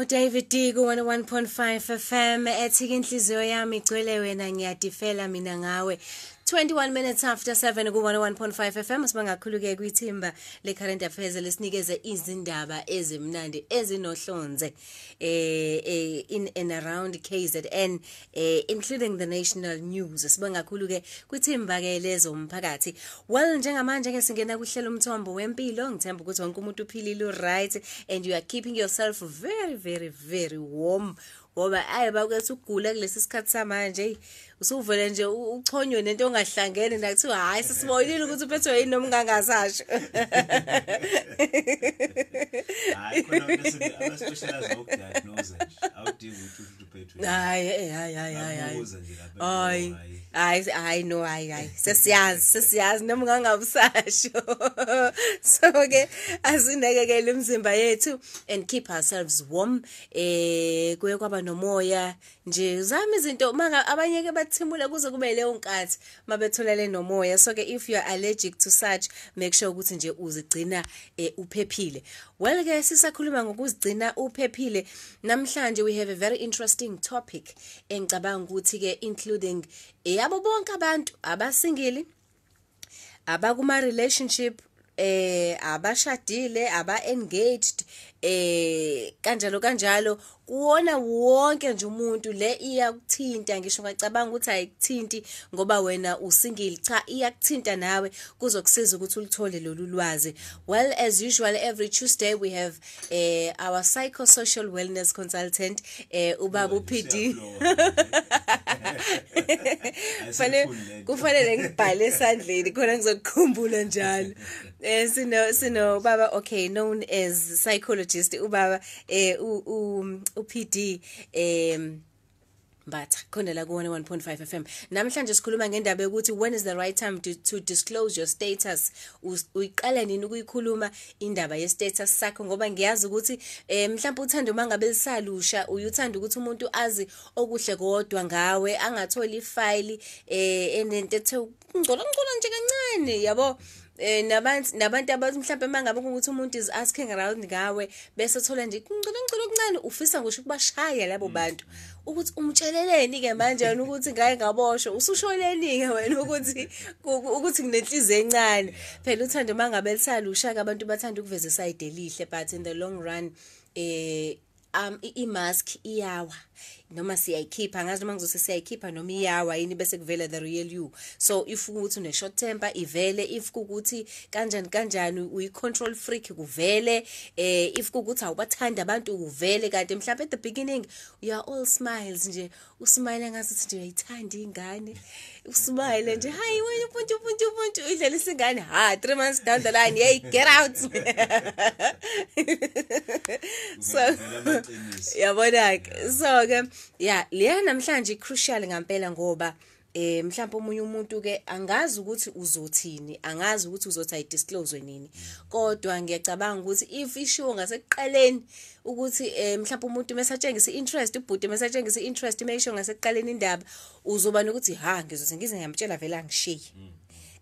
uDavid Diko 101.5 FM ethi inhliziyo yami igcwele wena ngiyadifela mina ngawe 21 minutes after 7 ku-101.5 FM sibangakhuluke kwithimba le-current affairs lesinikeze izindaba ezimnandi ezinohlonze eh, eh in and around KZN eh including the national news sibangakhuluke kwithimba ke lezomphakathi well njengamanje ke singena kuhlela umthombo wempilo ngithemba ukuthi wonke umuntu uphilile right and you are keeping yourself very very very warm ngoba aye bakwethu ugule kulesi sikhathi samanje eyi usuvele nje uchonywe nento ongahlangene nakuthiwa hhayi sisibonile ukuthi uphethwe yini noma ungangazasho hayi hayi hayi hayi hayi hayi hayi no hayi hayi sesiyazi sesiyazi noma ngangabusasho so ke asinekekele imizimba yethu and keep ourselves warm eh kuye kwaba nomoya nje uzama izinto manga abanye ke bathimule kuze kube leyo nkathi mabetholele nomoya so ke if you are allergic to such make sure ukuthi nje uzigcina eh, uphephile Well-ke sisakhuluma ngokuzigcina uphephile namhlanje we have a very interesting topic engicabanga ukuthi ke including eyabo bonke abantu abasingili abakuma relationship eh abashadile aba engaged eh kanjalo kanjalo kuwona wonke nje umuntu le iyakuthinta ngisho ngacabanga ukuthi ayikuthinti ngoba wena usingile cha iyakuthinta nawe kuzokusiza ukuthi ulithole lolu lwazi well as usual every Tuesday we have eh, our psychosocial wellness consultant eh, ubaba uPD fanele kufanele ngibhale esandleni khona ngizokukhumbula njalo eh sino sino baba okay known as psychologist introduced ubaba eh u PD em but khona la ku 101.5 FM namhlanje sikhuluma ngendaba yokuthi when is the right time to, to disclose your status uyiqala nini ukuyikhuluma indaba ye status sakho ngoba ngiyazi ukuthi eh, mhlawumbe uthando mangabe lisalusha uyuthanda ukuthi umuntu azi okuhle kodwa ngawe angatholi ifile eh enento ethe ngcono ngcono nje kancane yabo eh nabantu nabantu abathi mhlawumbe mangabe ukuthi umuntu is asking around ngawe bese thola nje ngicela ngicela okuncane ufisa ngisho ukubashaya labo mm. bantu ukuthi umtsheleleni ke manje wena ukuthi ngaye ngaboshwe ususholeni ke wena ukuthi ukuthi kunenhliziyo encane phela uthando mangabe lisalusha ke abantu bathanda ukuveza side elihle but in the long run eh um i mask iyawa noma siyayikhipha angazi noma ngizose siyayikhipha noma iyawa yini bese kuvela the real you so if ukuthi une short temper ivele if kukuthi kanjani kanjani uyi control freak kuvele eh if kukuthi awubathanda abantu kuvele kanti mhlawumbe at the beginning you are all smiles nje usmile ngathi nje uyayithanda ingane usmile nje hayi wena ubuntu ubuntu ubuntu idlala singane ha 3 months down the line hey get out so yabona so ke okay. ya leya namhlanje crucial ngempela ngoba eh mhlawumbe omunye umuntu ke angazi ukuthi uzothini angazi ukuthi uzothi ayidisclose nini kodwa ngiyacabanga ukuthi if ishiwo ngasekuqaleni ukuthi eh mhlawumbe umuntu mesatshengisa interest ubhuti mesatshengisa interest make sure ngasekuqaleni indaba uzoba nokuthi ha ngizothi ngize ngiyamtshela vele angishiye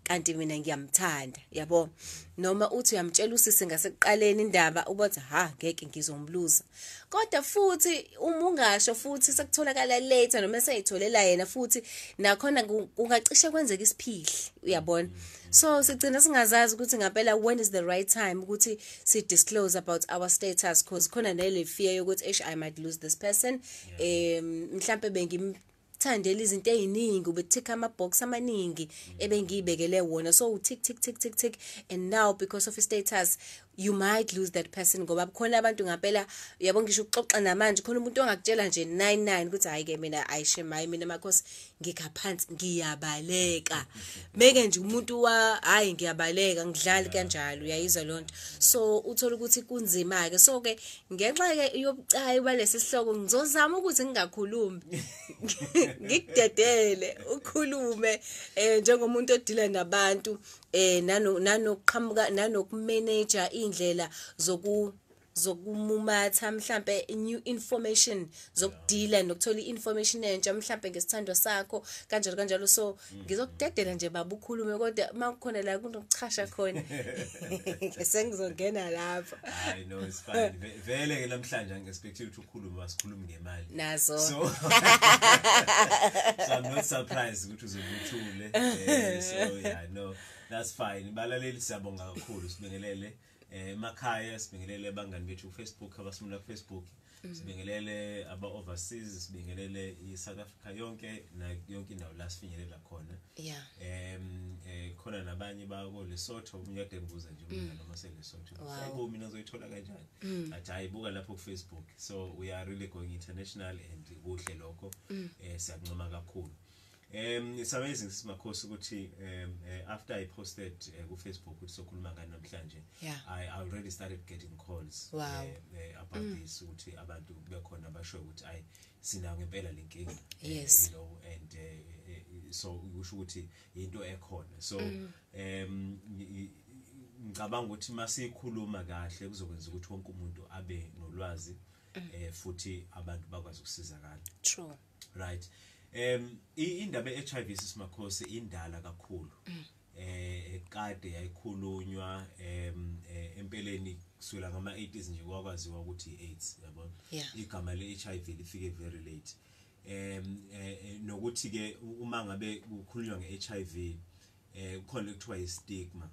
kanti mina ngiyamthanda yabo noma uthi uyamtshela usisi ngasekuqaleni indaba ubathi ha ngeke ngizomluza kodwa futhi uma ungasho futhi sekutholakala later noma seyitholela yena futhi nakhona kungacishe kwenzeka isiphihli uyabona so sigcina singazazi ukuthi ngampela when is the right time ukuthi si disclose about our status cause khona nale fear yokuthi eish i might lose this person um mhlambe bengim ukuthandela izinto ey'ningi ubethikha ama-box amaningi mm. ebengiy'bekele wona so tick tick tick tick tick and now because of his status you might lose that person ngoba kukhona abantu ngampela yabo ngisho ukuxoxa namanje khona umuntu ongakutshela nje 99 ukuthi hayi ke mina ayishemayi mina makhosi ngikaphansi ngiyabaleka meke nje umuntu wa hayi ngiyabaleka ngidlali kanjalo uyayizwa lonto so uthola ukuthi kunzima ke so ke ngenxa ke yobucayi balesi sihloko ngizozama ukuthi ngingakhulumi ngikudedele ukhulume eh njengomuntu odila nabantu eh nanokuqhamuka nanokumanage indlela zoku zokumumatha mhlambe new information zokudeala nokuthola i-information entsha mhlambe ngesithandwa sakho kanjalo kanjalo so ngizokudedela nje baba ukhulume kodwa uma kukhona la kunokuchasha khona sengizongena lapha hayi no it's fine vele ke namhlanje angiexpecte ukuthi ukhulume wasikhulume ngemali nazo so so i'm not surprised ukuthi uzobuthule eh, so yeah no that's fine balaleli siyabonga kakhulu sibingelele eh, emakhaya sibingelele abangani bethu kufacebook abasimula kufacebook facebook mm. sibingelele aba-overseas sibingelele i-south africa yonke na yonke indawo la sifinyelela khona yeah. um eh, khona nabanye bakolesoto omunye kade ngibuza nje mina mm. noma selesoto sabo mina ngizoyithola kanjani mm. hayi buka lapho kufacebook so we are really going international and kuhle lokho um eh, siyakuncoma kakhulu um sabayenzi ngisimakhosi ukuthi um after i posted eh, ku Facebook ukuthi sokhuluma ngani namhlanje i already started getting calls eh, wow. uh, about mm. this ukuthi abantu bekhona abasho ukuthi ay sinawo ngempela lenkinga yes. you know and uh, so usho ukuthi into ekhona so mm. um ngicabanga ukuthi masikhuluma kahle kuzokwenza ukuthi wonke umuntu abe nolwazi mm. eh futhi abantu bakwazi ukusizakala true right Em indaba ye-HIV sisimakhosi indala kakhulu. Eh kade yayikhulunywa em eh, empeleni kusukela ngama 80s nje kwakwaziwa ukuthi AIDS yabona. Igama le-HIV lifike very late. Em eh, eh, nokuthi ke uma ngabe kukhulunywa nge-HIV eh kukhona ekuthiwa i-stigma.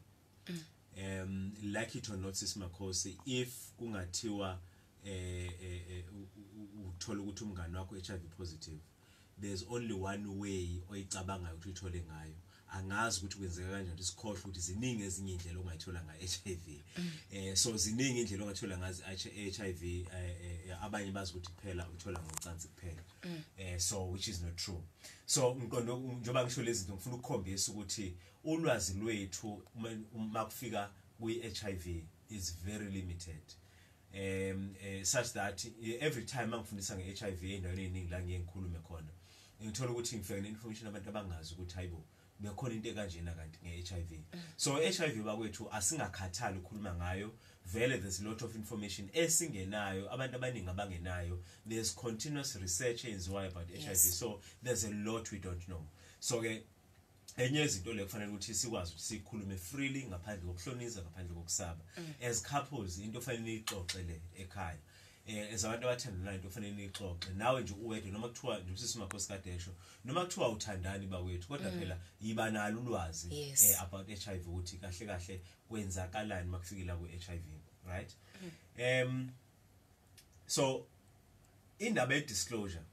Um like it or not sisimakhosi if kungathiwa eh uthola ukuthi umngane wakho HIV positive there's only one way oyicabangayo ukuthi uthole ngayo angazi ukuthi kwenzeka kanjani sikhohlwe ukuthi ziningi ezinye iy'ndlela ongayithola nga-h i v um so ziningi iy'ndlela ongayithola nga-h i v um abanye bazi ukuthi kuphela uthola ngocansi kuphela um so which is not true so njengoba ngisho lezi nto ngifuna ukukhombisa ukuthi ulwazi lwethu uma kufika kwi-h i v is very limited um such that every time uma ngifundisa nge-h i v ey'ndaweni ey'ningi la ngiye ngikhulume khona ngithola ukuthi ngifela information abantu abangazi ukuthi hayibo bekhona into ekanjena kanti nge-HIV mm. so HIV bakwethu asingakhathali ukukhuluma ngayo vele there's a lot of information esingenayo abantu abaningi abangenayo there's continuous research eyenziwayo about HIV yes. so there's a lot we don't know so ke enye izinto le kufanele ukuthi sikwazi ukuthi sikhulume freely ngaphandle kokuhlonisa ngaphandle kokusaba mm. as couples into fanele ixoxe le ekhaya ezabantu eh, abathandanayo into ofanele nixoxe nawe nje uwedwe noma kuthiwa njeumsisi makhosi kadesho noma kuthiwa uthandani bakwethu kodwa mm. phela yiba nalo ulwazi um about h i v ukuthi kahle kahle kwenzakalani uma kufikela kwi-h i v right um so indaba ye-disclosure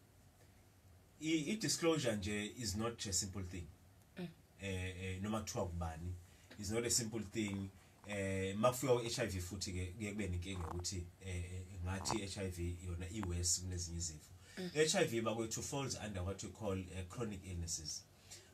i-disclosure nje is not a simple thing um noma kuthiwa kubani is not a simple thing um uh, ma kufika kwi-h i v futhi-ke kuye kube nenkinga ukuthi um ngathi ah. i-HIV yona iwesi kunezinye izifo mm. i-HIV bakwethu falls under what we call uh, chronic illnesses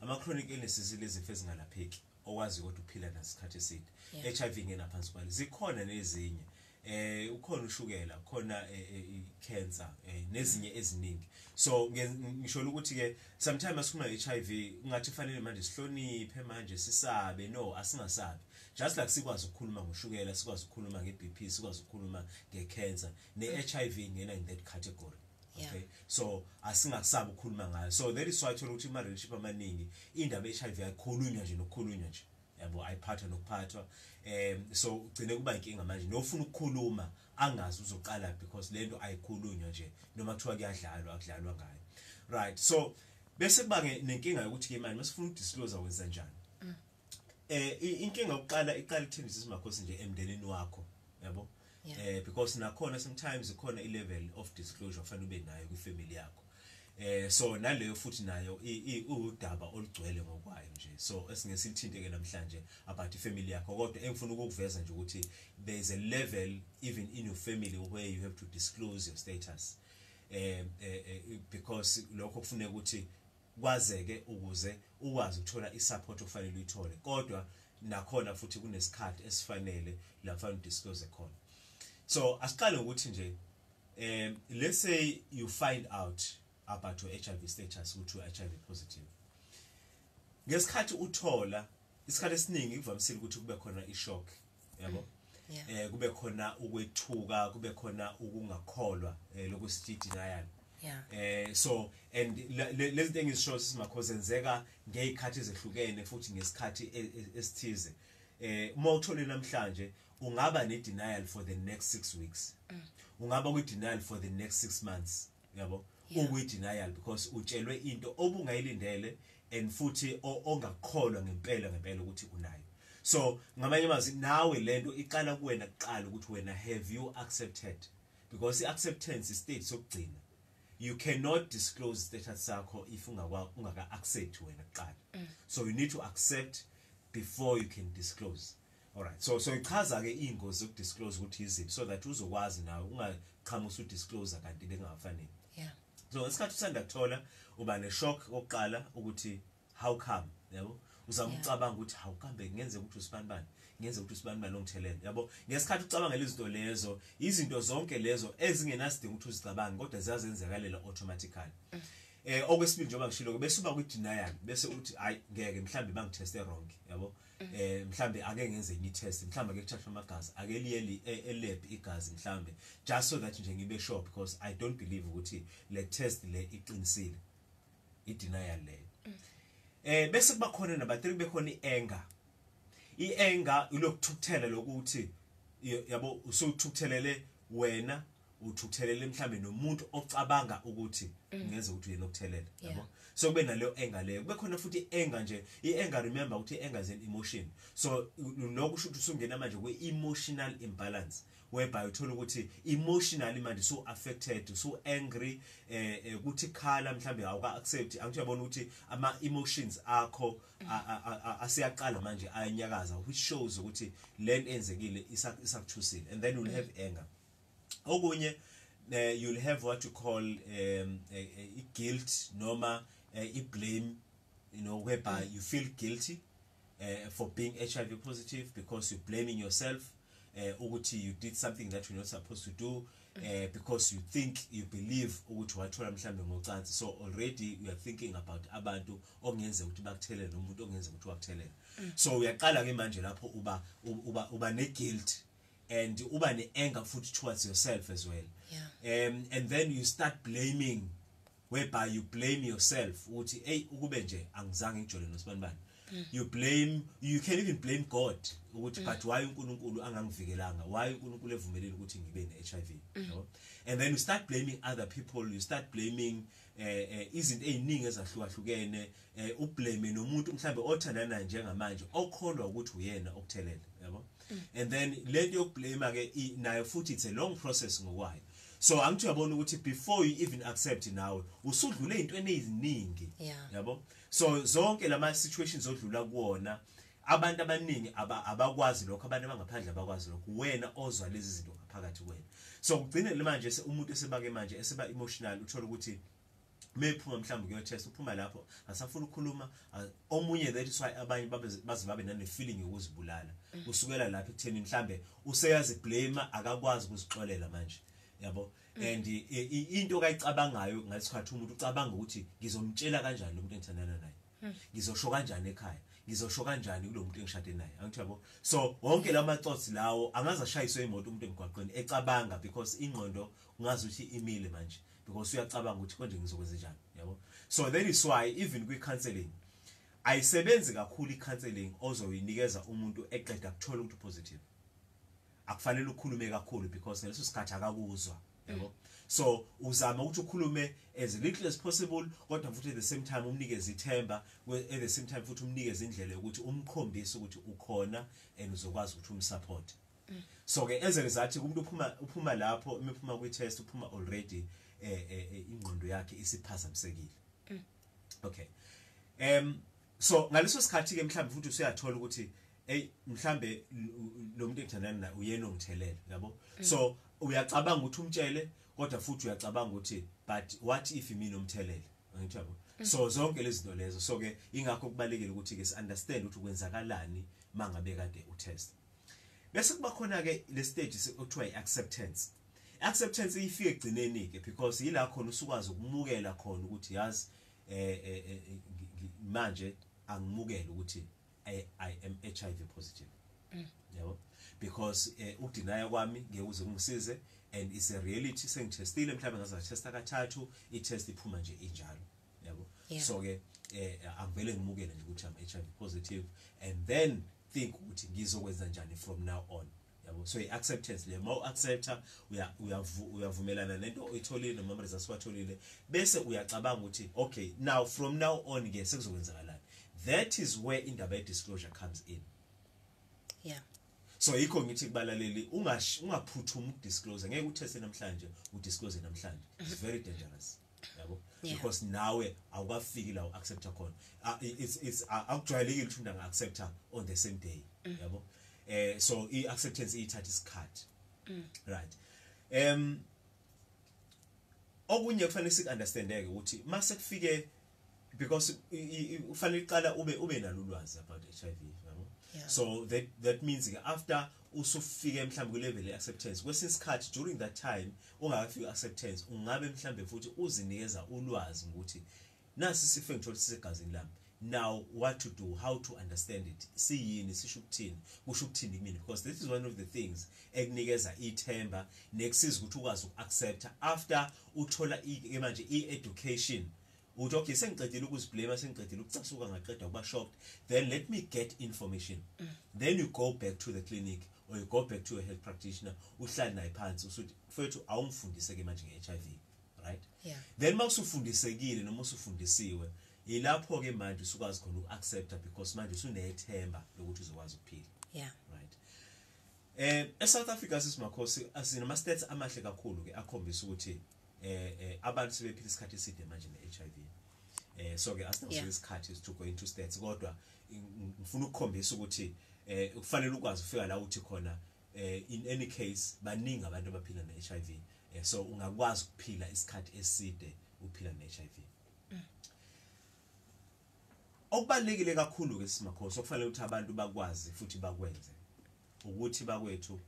ama-chronic illnesses ilezifo ezingalapheki owazi kodwa uphila nasikhathi eside i-HIV ingena phansi kwale zikhona nezinye eh ukhona ushukela khona eh, eh, cancer nezinye eziningi so ngisho ukuthi ke sometimes asifuna HIV ungathi fanele manje sihloniphe manje sisabe no asingasabi just like sikwazi ukukhuluma ngoshukela sikwazi ukukhuluma nge-bp sikwazi ukukhuluma nge-cancer ne-h i v ingena in that category okay yeah. so asingakusabi ukukhuluma ngayo so that is wythola ukuthi ama-relationship amaningi indaba ye-h i v ayikhulunywa nje nokukhulunywa nje yabo ayiphathwa nokuphathwa um so ugcine kuba inkinga manje nofuna ukukhuluma angazi uzoqala because le nto ayikhulunywa nje noma kuthiwa kuyadlalwa akudlalwa ngayo right so bese kuba nenkinga yokuthi-ke mani masifuna ukudisclosa wenza njani eh inkinga yokuqala iqala ithembisise makhosi nje emndenini wakho yabo eh because nakhona sometimes ikhona i-level of disclosure fanele ube nayo kwifamily yakho eh so naleyo futhi nayo iudaba olugcwele ngokwayo nje so esingesithinte ke namhlanje about ifamily yakho kodwa engifuna ukukuveza nje ukuthi there is a level even in your family where you have to disclose your status eh, eh, eh because lokho kufuneka ukuthi kwazeke ukuze ukwazi ukuthola isupport ofanele uyithole kodwa nakhona futhi kunesikhathi esifanele la fanele disclose khona so asiqale ukuthi nje um let's say you find out about your HIV status ukuthi you u-H HIV positive ngesikhathi uthola isikhathi esiningi ivamisile ukuthi kube khona ishock yabo eh kube khona ukwethuka kube khona ukungakholwa eh, lokusitidinayana eh so and lezi thing isisho simakho zenzeka ngezikhathi zehlukene futhi ngesikhathi e, e, esithize eh uma uthole namhlanje ungaba ne denial for the next 6 weeks mm. ungaba ku denial for the next 6 months yabo ukwi denial because utshelwe into obungayilindele and futhi ongakholwa ngempela ngempela ukuthi unayo so ngamanye amazwi nawe lento iqala kuwena kuqala ukuthi wena have you accepted because i acceptance is state sokugcina you cannot disclose istatus sakho if ungaka-accepthi wena kuqala mm. so you need to accept before you can disclose alright so so ichaza-ke iy'ngozi zokudisclose ukuthi yizimbi so that uzokwazi nawe ungaqhamusa udisclose kanti bengingafaneli yeah. so ngesikhathi usanda kuthola uba neshok okuqala ukuthi how come yabo uzama ukucabanga yeah. ukuthi hawukambe kungenzeka ukuthi usibanibani ngenza ukuthi sibantu balongithelela yabo ngesikhathi ucabangela izinto lezo izinto zonke lezo ezingenasidinga ukuthi uzicabange kodwa ziyazenzekalela automatically um okwesibili njengoba ngishiloko bese uba kwi-denial bese uthi hayi ngeke mhlawumbe bangitheste wrong yabo um mm. eh, mhlawumbe ake ngenze ini-test mhlawumbe ake kuthathwa amagazi ake liye e, elebhi igazi mhlawumbe just so that nje ngibe sure because i don't believe ukuthi le test le iqinisile i-denial leyo um mm. eh, bese kuba khona naba three kube khona i-anger i-enga ilokuthukuthela lokuthi yabo usuthukuthelele wena uthukuthelele mhlawumbe nomuntu ocabanga ukuthi mm. ngenze ukuthi uyena okuthelele yabo so kube naleyo enga leyo kube khona futhi i-enga nje i-enga remember ukuthi i-enga is an emotion so nokusho ukuthi usungena manje kwe-emotional imbalance whereby uthole ukuthi emotionally manje so affected so angry um kuthi khala mhlawumbe awuka-accepti angithi uyabona ukuthi ama-emotions akho aseyaqala manje ayanyakaza which shows ukuthi le nto eyenzekile isakuthusile and then youll have anger okunye um uh, you'll have what you call um i-guilt noma i-blame you know whereby you feel guilty Uh, for being HIV positive because you're blaming yourself Eh, ukuthi you did something that you're not supposed to do Uh, because you think you believe ukuthi wathola mhlambe ngocansi so already you are thinking about abantu okungenzeka ukuthi bakuthelele nomuntu okungenzeka ukuthi wakuthelele mm. so uyaqala-ke manje lapho uba uba uba ne-guilt and uba ne-anger futhi towards yourself as well yeah. um, and then you start blaming whereby you blame yourself ukuthi eyi ukube nje angizange ngijole nosibanibani you blame you can even blame god ukuthi mm. but why unkulunkulu angangivikelanga why unkulunkulu evumeleni ukuthi ngibe ne-h i v mm. and then you start blaming other people you start blaming um izinto ey'ningi ezahlukahlukene um ublame nomuntu mhlawumbe othandana njengamanje okholwa ukuthi uyena okuthelele yabo mm. and then le nto yokublama-ke nayo futhi it's a long process ngokwayo so angithi uyabona ukuthi before you even accept nawe usudlule ey'ntweni eziningi yabo yeah so zonke lama situations odlula kuona abantu abaningi abakwazi lokho abantu abangaphandle abakwazi lokho wena ozwa lezi zinto ngaphakathi kwena so kugcine le manje umuntu esebake manje eseba emotional uthole ukuthi mephuma mhlawumbe kuyotest uphuma lapho asafuna ukukhuluma omunye that is why abanye baze babe nane-feeling yokuzibulala kusukela mm. lapho ekutheni mhlambe useyaziblame akakwazi ukuzixolela manje yabo and eh, into kayicabangayo ngasikhathi umuntu ucabanga ukuthi ngizomtshela kanjani lo muntu engithandana naye hmm. ngizosho kanjani ekhaya ngizosho kanjani kulo muntu engishade naye angithi yabo so wonke la ma-thots lawo angaze ashayiswe imoto umuntu engigwaqeni ecabanga because ingqondo ungaze ukuthi imile manje because uyacabanga ukuthi konje ngizokwenzenjani yabo so that is why even kwi-counselling ayisebenzi kakhulu i-counselling ozoyinikeza umuntu eqeda kuthola ukuthi upositive akufanele ukhulume kakhulu because ngaleso sikhathi akakuzwa yabo so uzama ukuthi ukhulume as little as possible kodwa futhi at the same time umnikeze ithemba at the same time futhi umnikeze indlela yokuthi umkhombise ukuthi ukhona and uzokwazi ukuthi umsupport so ke as a result umuntu uphuma uphuma lapho imiphuma kwi test uphuma already eh, eh, eh ingqondo yakhe isiphazamisekile okay um so ngaleso sikhathi ke mhlawumbe futhi usuyathola ukuthi hey mhlambe lo muntu engithandana naye uyena ongithelela yabo so uyacabanga ukuthi umtshele kodwa futhi uyacabanga ukuthi but what if imini omthelele angithiyabo so zonke lezi zinto lezo so-ke ingakho kubalulekile ukuthi-ke si-understand ukuthi kwenzakalani ma ngabe kade utest bese kuba khona-ke le stage okuthiwa i-acceptance acceptance iyifika ekugcineni-ke because yila khona usukwazi ukumukela khona ukuthi yazi um manje angimukele ukuthi i am h i v positive mm. yabo mm because eh udinaya kwami ngeuze ngisize and it's a reality sengitestile mhlawumbe ngaza testa kathathu itest iphuma nje injalo yabo so ke eh angivele ngimukele nje ukuthi am HIV positive and then think ukuthi ngizokwenza njani from now on yabo so acceptance le mawu accepta uya uyavumelana lento itholile noma amaresa swatholile bese uyacabanga ukuthi okay now from now on ke sekuzokwenzakala that is where indaba ye disclosure comes in yeah so yikho ngithi kubalaleli ungaphuthumi ukudisclose ngeke utheste namhlanje udisclose namhlanje its mhm. very dangerous yabo yeah. because nawe awukafiki la u-accepta khona akujwayelekile ah, ukuthi umntu anga-accepta on the same day mm. yabo um uh, so i-acceptance iyithatha isikhathi mm. right um okunye kufanele siku-understandeke ukuthi ma sekufike because kufanele uqala ube ube nalo ulwazi about h i v so that, that means-ke after usufike mhlawumbe kwi-level ye-acceptance kwesinye isikhathi during that time ungakafika i-acceptance ungabe mhlawumbe futhi uzinikeza ulwazi ngokuthi nasi sife ngithole sisegazini lami now what to do how to understand it siyini sisho ukuthini kusho ukuthini kumina because this is one of the things ekunikeza ithemba nekusiza ukuthi ukwazi uku-accepta after uthola manje i-education e uthi okay sengiqedile ukuziblame sengiqedile ukucasuka ngaqeda ukuba shocked then let me get information mm. then you go back to the clinic or you go back to your health practitioner uhlale naye phansi usuthi mfethu awungifundiseke manje nge-HIV right yeah. then mawusufundisekile noma usufundisiwe yilapho ke manje usukwazi khona ukuaccepta because manje usunethemba lokuthi uzokwazi ukuphila yeah right eh eSouth Africa sisimakhosi asinama stats amahle kakhulu ke akhombisa ukuthi eh, eh abantu sebephila isikhathi eside manje ne HIV eh so ke asinaso isikhathi to go into stats kodwa ngifuna ukukhombisa ukuthi eh kufanele ukwazi ufika la uthi khona eh in any case baningi abantu abaphila ne HIV eh so ungakwazi ukuphila isikhathi eside uphila ne HIV mm. okubalulekile kakhulu ke simakhosi okufanele ukuthi abantu bakwazi futhi bakwenze ukuthi bakwethu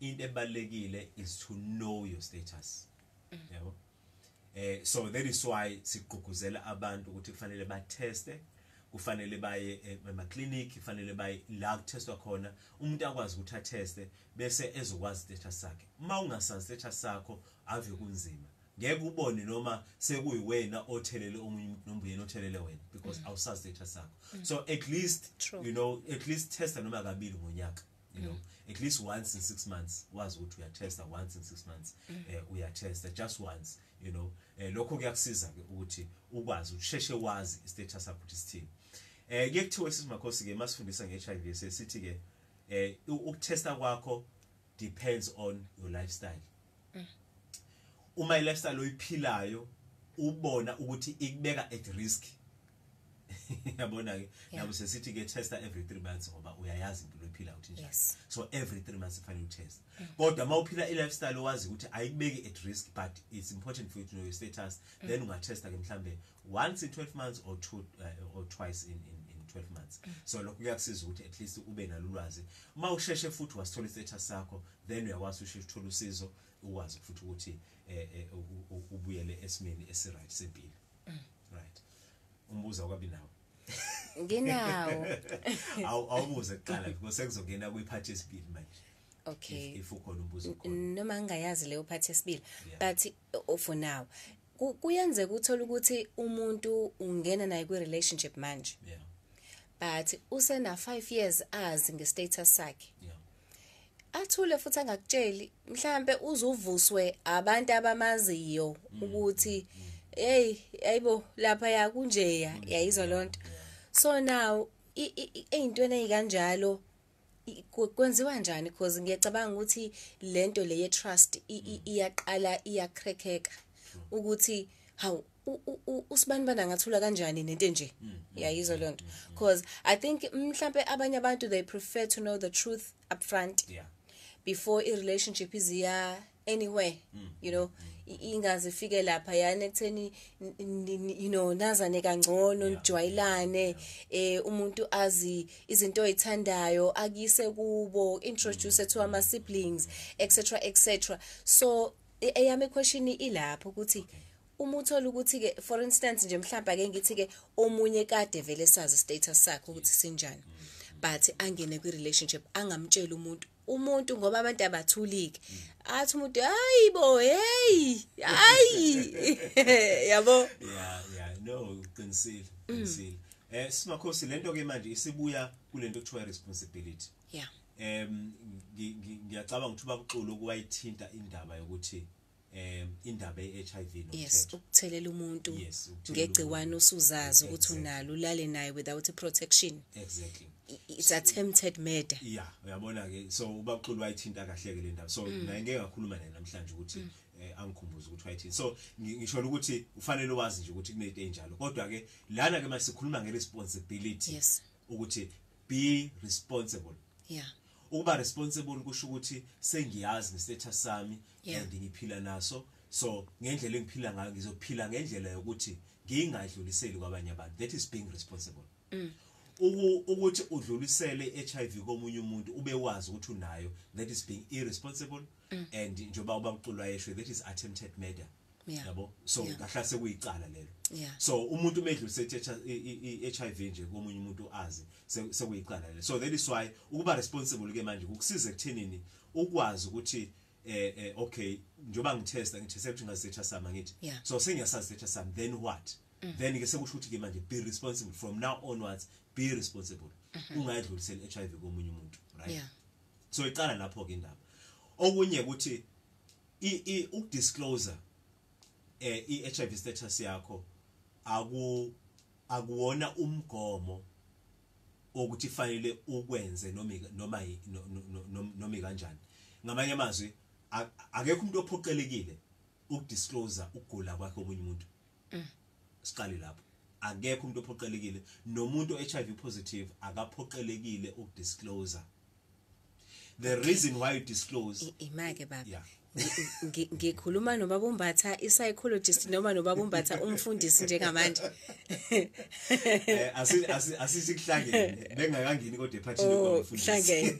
into ebalulekile is to know your status mm. yabo mm. yeah, eh so that is why sigqugquzela abantu ukuthi kufanele ba teste kufanele baye eh, ema clinic kufanele baye la kutestwa khona umuntu akwazi ukuthi a teste bese ezokwazi status sakhe uma ungasazi status sakho ave kunzima ngeke ubone noma sekuyiwena othelele omunye umuntu noma uyena othelele wena because mm. awusazi status sakho mm. so at least True. you know at least testa noma kabili ngonyaka you mm. know at least once in six months wazi ukuthi uyatesta once in six months um mm. uh, uyatesta just once you know um uh, lokho kuyakusiza-ke ukuthi ukwazi usheshe wazi i-status akho ukuthi sithini um eh, kuye kuthiwa sithi makhosi-ke masifundisa nge-h i v sesithi-ke um ukutesta kwakho depends on your lifestyle mm. uma i-lifestyle oyiphilayo ubona ukuthi ikubeka at risk yabona-ke yeah. nabo sesithi-ke testa every three months ngoba uyayazi into uphila ukuthi njani yes. so every three months ifanele utest kodwa mm. ma uphila i-life style owazi ukuthi ayikubeki at risk but it's important for you to know your status mm. then ungatesta ke mhlawumbe once in 12 months or two uh, or twice in, in, in 12 months mm. so lokho kuyakusiza ukuthi at least ube nalulwazi ma usheshe futhi wasithola i-status sakho then uyakwazi usheshe uthole usizo ukwazi futhi ukuthi eh, eh, ubuyele esimeni esi-right sempilo mm. right umbuza kwabi nawe nginawo awubuze kuqala because sekuzongena kwiphathi esibili manje okay if ukhona umbuzo khona noma ngingayazi leyo phathi esibili but for now kuyenzeka uthola ukuthi umuntu ungena naye kwi relationship manje yeah but usena 5 years azi ngestatus sakhe yeah athule futhi angakutsheli mhlambe uzuvuswe abantu abamaziyo mm, ukuthi mm, mm. hey ayibo lapha ya kunje ya yayizwa lonto yeah. so now ey'ntweni ey'kanjalo kwenziwa njani because ngiyacabanga ukuthi lento le ye-trust iyaqala iyakrekheka ukuthi hawu usibani bana ngathula kanjani nento enje yayizo leyo nto because i think mhlampe abanye abantu they prefer to know the truth up front yeah. before i-relationship iziya anywhere mm, you know mm, mm. ingaze ifike lapha yani ekutheni you know nazane kangcono nijwayelane eh umuntu azi izinto ezithandayo akise kubo introduce to ama siblings etc etc so e-, eyami question ilapho ukuthi uma uthola ukuthi ke for instance nje mhlawumbe ake ngithi ke omunye kade vele sazi status sakhe ukuthi sinjani but angene kwi relationship angamtshela umuntu umuntu ngoba abantu abathulike athi umuntu hayi bo hey hayi yabo yeah yeah no uqinisile uqinisile eh simakhosi lento ke manje isibuya kulento kuthiwa responsibility yeah um ngiyacabanga ukuthi babuxolo kwayithinta indaba yokuthi um indaba ye-HIV yes ukuthelela umuntu ngegciwane usuzazi ukuthi unalo ulale naye without protection exactly it's attempted murder yeah uyabona ke so ubaxulu wayithinta kahle ke le ndaba so mm. naye ngeke ngakhuluma naye namhlanje ukuthi mm. eh, angikhumbuze ukuthi wayithini so ngisho ukuthi ufanele wazi nje ukuthi kunezinto enjalo kodwa ke lana ke masikhuluma ngeresponsibility ukuthi be responsible yeah ukuba responsible kusho ukuthi sengiyazi nge-status sami yeah. and ngiphila naso so ngendlela engiphila ngayo ngizophila ngendlela yokuthi ngingadluliseli kwabanye abantu that is being responsible mm. ukuthi udlulisele HIV komunye umuntu ube wazi ukuthi unayo that is being irresponsible mm. and njengoba uba uculwa yeshwe that is attempted murder yabo so ngahla sekuyicala lelo so umuntu umedlulisa i-h i v nje komunye umuntu azi sekuyicala lelo so that is why ukuba responsible-ke manje kukusiza ekuthenini ukwazi ukuthi eh eh okay njoba ngithesta ngithese ukuthi ngazitha sama ngithi so sengiyasazitha sama then what mm. then ke sekusho ukuthi ke manje be responsible from now onwards be responsible mm-hmm. ungayidluliseli i HIV komunye umuntu right so iqala lapho ke indaba okunye ukuthi i ukudisclose eh i-HIV status yakho aku akuwona umgomo ukuthi fanele ukwenze noma noma noma kanjani ngamanye amazwi akekho umuntu ophoqelekile ukudisclose ukugula kwakhe omunye umuntu mm. siqale lapho akekho umuntu ophoqelekile nomuntu HIV o-H positive akaphoqelekile ukudisclose the reason why you disclose imake baba ngikhuluma nobaba umbatha i-psychologist noma nobaba umbatha umfundisi njengamanje eh, asisikuhlangene bengakangeni kodwa ephathini oh, komfundisi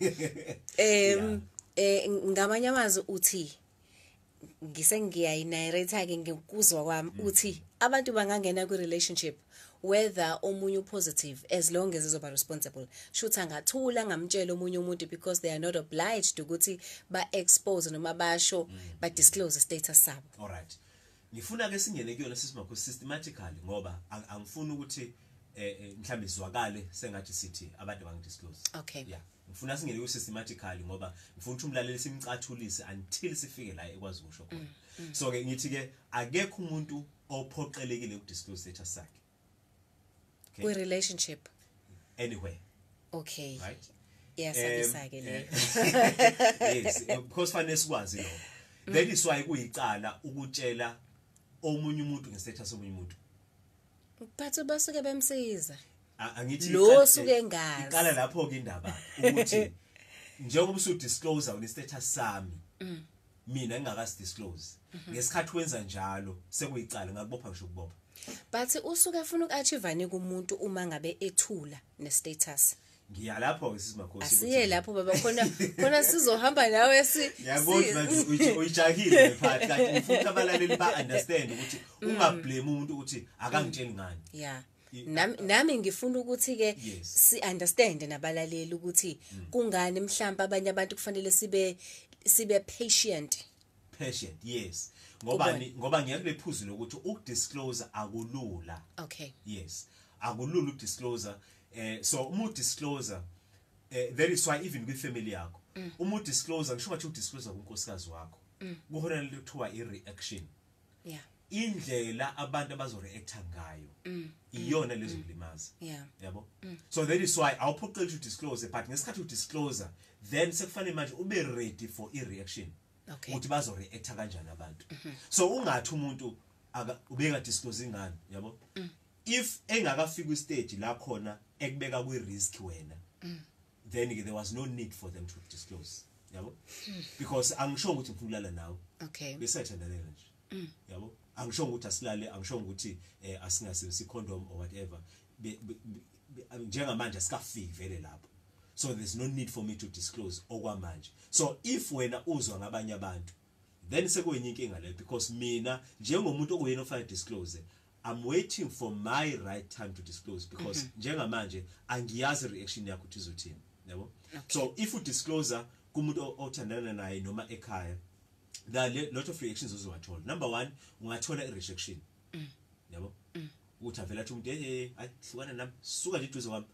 um eh, ngamanye amazwi uthi ngisengiyayinarrate-ke ngikuzwa kwami mm. uthi abantu bangangena kwi-relationship whether omunye upositive as long as izoba responsible shoot angathula ngamtshela omunye umuntu because they are not obliged ukuthi ba expose noma basho mm. ba disclose status sabo all right ngifuna ke singene kuyona sisimakho systematically ngoba angifuni ukuthi eh, eh mhlambe izwakale sengathi sithi abantu bangidisclose okay yeah ngifuna singene ku systematically ngoba ngifuna ukuthi umlaleli simcathulise until sifike la ekwazi ukusho khona mm, mm. so ke ngithi ke akekho umuntu ophoqelekile ukudisclose status sakhe kwi-relationship okay. anywhere okay right um, eh, yesbecause fanele sikwazi lokho mm. that is why kuyicala ukutshela omunye umuntu ngesetha somunye umuntu but basuke bemsiza lo suke eh, engazi iqala lapho-ke indaba ukuthi njengoba usudisclose unestatus sami mm. mina ngingakasidisclose mm-hmm. ngesikhathi wenza njalo sekuyicala ngakubopha ngisho ukubopha But usuke efuna uku-achieve-ani kumuntu uma ngabe ethula ne-status. Ngiya lapho-ke sisimakhosi. Asiye lapho baba khona khona sizohamba nawe si. Ngiyabona ukuthi uyijahile phakathi kanti futhi abalaleli ba-understand ukuthi mm. ungablame umuntu ukuthi akangitsheli ngani. Yeah. nami ngifuna ukuthi ke si understand nabalaleli ukuthi mm. kungani mhlawumbe abanye abantu kufanele sibe sibe patient patient yes ngoba ngoba ngiyakulephuzu lokuthi ukudisclose akulula okay yes akulula ukudisclose eh so uma udisclose eh there is why even with family yakho mm. uma udisclose ngisho ngathi udisclose kunkosikazi wakho mm. kuhona lokuthiwa ireaction yeah indlela abantu abazo reacta ngayo mm, iyona lezo limaza yeah yabo so that is why i'll put to disclose but ngesikhathi udisclose then sekufanele manje ube ready for ireaction reaction ukuthi bazoreacta kanjani abantu so ungathi umuntu ubeka disclose ingane yabo mm. if engakafika istage la khona ekubeka kwi risk wena mm. then there was no need for them to disclose yabo hmm. because angisho ukuthi ngifulala nawe okay research andalela nje mm. yabo angisho ukuthi asilale angisho ukuthi eh, asingasebenzisi condom or whatever njengamanje sikafiki vele lapho so there's no need for me to disclose okwamanje so if wena uzwa ngabanye abantu then sekuyenye inkinga leyo because mina njengomuntu okuyena ofana disclose i'm waiting for my right time to disclose because mm -hmm. njengamanje angiyazi i-reaction yakho ukuthi izothini yabo okay. so if udisclose kumuntu othandana naye noma ekhaya there are lot of reactions uzowathola number one ungathola i-rejection mm. yabo mm uthi avela athi umuntu ee ahlukana nami suka nje duze wami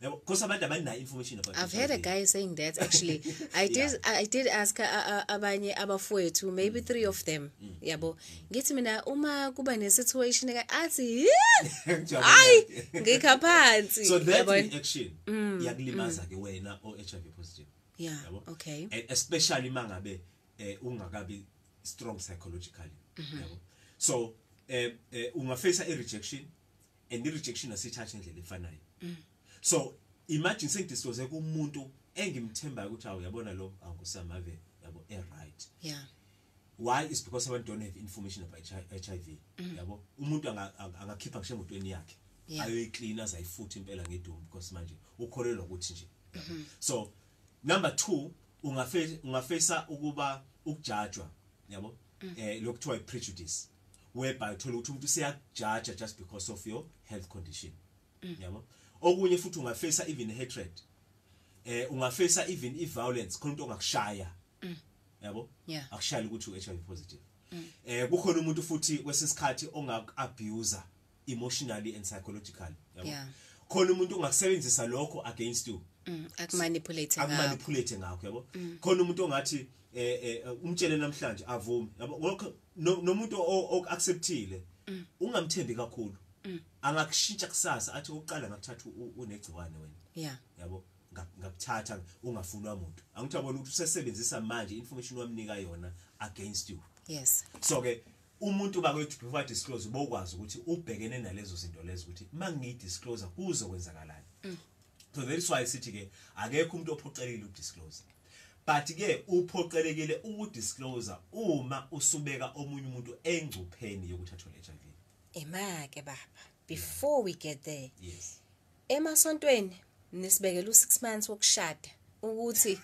bcause abantu abaninayo information about i've heard a guy saying that actually i did yeah. i did ask uh, uh, uh, abanye abafowethu maybe mm. three of them mm. Mm. yabo ngithi mina uma kuba ne-situation ka athi hayi ngikha phansi so thatreaction iyakulimaza mm, ke wena o-h i v positive yabo okay e, especially uma ngabe um ungakabi strong psychologically mm-hmm. yabo so eh, eh ungaface i-rejection and i-rejection asithatha indlela efanayo so imagine sengidisclose kumuntu engimthembayo ukuthi awuyabona lo angusamave yabo e-right eh, yeah why is because abantu don't have information about HIV mm-hmm. yabo umuntu angakhipha ngisho emotweni yakhe ayoyiclean azayifutha impela ngedumo because manje ukholelwa ukuthi nje mm-hmm. so number 2 ungaface ungafesa ukuba ukujajwa yabo mm. eh lokuthiwa i prejudice whereby uthola ukuthi umuntu useyakujaja just because of your health condition yabo okunye futhi ungaface even hatred eh ungaface even i violence khona into ongakushaya yabo akushaya ukuthi u u-H HIV positive mm. eh kukhona umuntu futhi kwesisikhathi ongakuabuser emotionally and psychologically yabo khona umuntu ongakusebenzisa lokho against you mm, akumanipulate ngakho akumanipulate ngakho yabo mm. khona umuntu ongathi eh, eh umtshele namhlanje avume yabo nomuntu oku-acceptile mm. ungamthembi kakhulu mm. angakushintsha kusasa athi okuqala ngakuthatha unegciwane wena yabo ngakuthatha ungafunwa muntu angithi abona ukuthi usesebenzisa manje i-information wamnika yona against you yes so-ke umuntu bakwethu before disclose bokwazi ukuthi ubhekene nalezo zinto lezo ukuthi uma ngiyi-disclose kuzokwenzakalani mm. so that is why sithi-ke akekho umuntu ophoqelile ukudisclose but ke uphoqelekile ukudisclose uma usubeka omunye umuntu engcupheni yokuthatha HIV emake baba before we get there yes emasontweni nisibekela u6 months wokushada ukuthi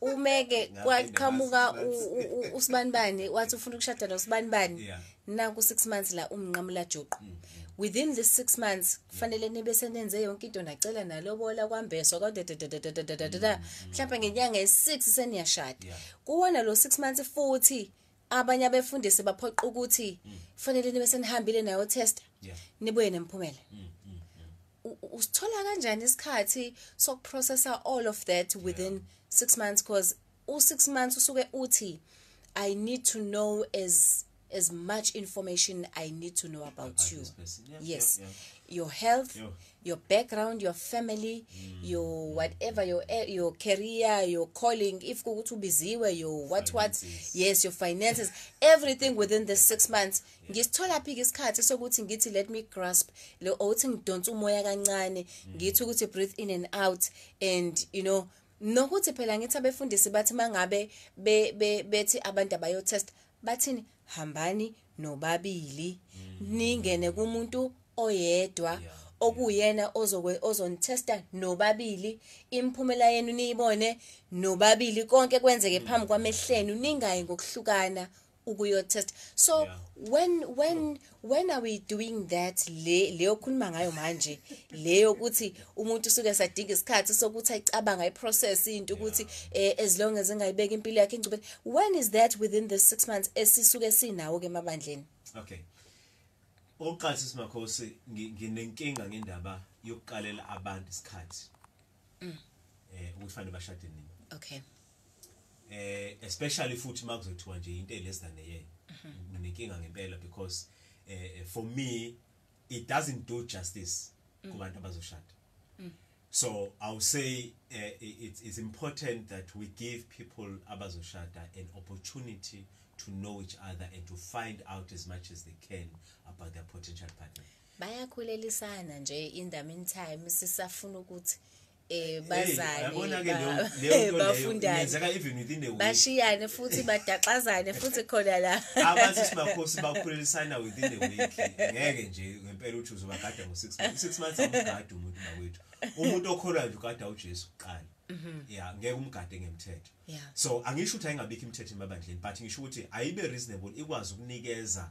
umeke kwaqhamuka usibanibani wathi ufuna ukushada nosibanibani naku 6 months la umnqamula joqo within the six months kufanele nibe senenze yonke into nacela nalobola kwambeswa kwadadadadadadada mhlawumbe mm-hmm. ngenyanga ye-6 seniyashada kuwona lo 6 months futhi abanye abefundisi baphoqa ukuthi mm. kufanele nibe senihambile nayo test nibuye nemphumela mm, mm, usithola kanjani isikhathi sokuprocessa all of that within 6 months because u6 months usuke uthi i need to know as as much information I need to know about, about you. Yeah, yes. Yeah, yeah. Your health, your background, your family, mm. your whatever, your eh, your career, your calling, if go to busy where your what finances. what yes, your finances, everything within the six months. Ngisithola phi isikhathi sokuthi ngithi let me grasp lo othi ngidonsa umoya kancane, mm. ngithi to breathe in and out and you know nokuthi phela be abefundisi bathi mangabe bethi abantu abayo test bathini hambani nobabili mm. ningene kumuntu oyedwa okuyena ozontesta nobabili imiphumela yenu niyibone nobabili konke kwenzeke phambi mm. kwamehlenu ningayi ngokuhlukana ukuyo test so yeah. when when when are we doing that le leyokhuluma ngayo manje Le ukuthi umuntu usuke sadinga isikhathi sokuthi ayicabanga iprocess into ukuthi eh, as long as engayibeka impilo yakhe ingcubeni when is that within the 6 months esisuke sinawo ke emabandleni okay oqhathi simakhosi nginenkinga ngendaba yokuqalela abantu isikhathi mm. eh ukuthi fanele bashade nini okay eh especially futhi makuzothiwa nje into eless than yena nginenkinga ngempela because eh for me it doesn't do justice kubantu abazoshada so i'll say uh, eh, it is important that we give people abazoshada an opportunity to know each other and to find out as much as they can about their potential partner bayakhulelisana nje in the meantime sisafuna ukuthi Eh, bazalibafundanebashiyane futhi badaxazane futhi khona lamuntu okholwayo nje ugada ujesu kuqala mhm. ya ngeke umgade ngemthetho so angisho ukuthi ayingabikho imithetho emabandleni but ngisho ukuthi ayibe reasonable ikwazi ukunikeza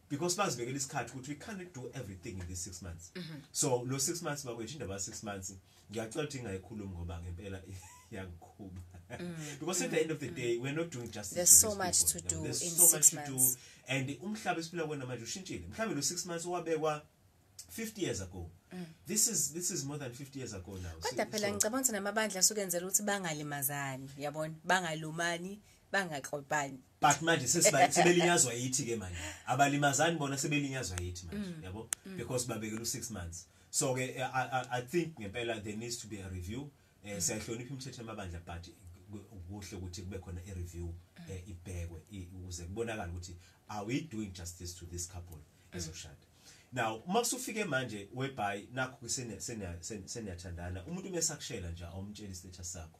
because bazibekela isikhathi ukuthi we can't do everything in this six months mm -hmm. so lo six months bakwetsha indaba ya-six months ngiyacela ukuthi ngingayikhulumi ngoba ngempela yangikhuba mm. because at the end of the mm. day weare not doing justiceso much to do and umhlaba esiphila kwena manje ushintshile mhlawumbe lo-six months wabekwa 50 years ago mm. this is this is more than 50 years ago now kodwa phela ngicabanga ukuthi namabandla asukenzela ukuthi bangalimazani yabona bangalumani bangakrobani but manje sebelinyazwa yithi ke manje abalimazani bona sebelinyazwa yithi manje mm, yabo mm. because babekela u-six months so ke eh, i think ngempela there needs to be a review um eh, mm. siyayihlonipha imithetho yamabandla but kuhle ukuthi kube khona i-review um eh, ibhekwe ukuze kubonakale ukuthi are we doing justice to this couple ezoshada now uma kusufike manje webhayi nakho senyathandana umuntu umesakushela nje awumtsheli istatus sakho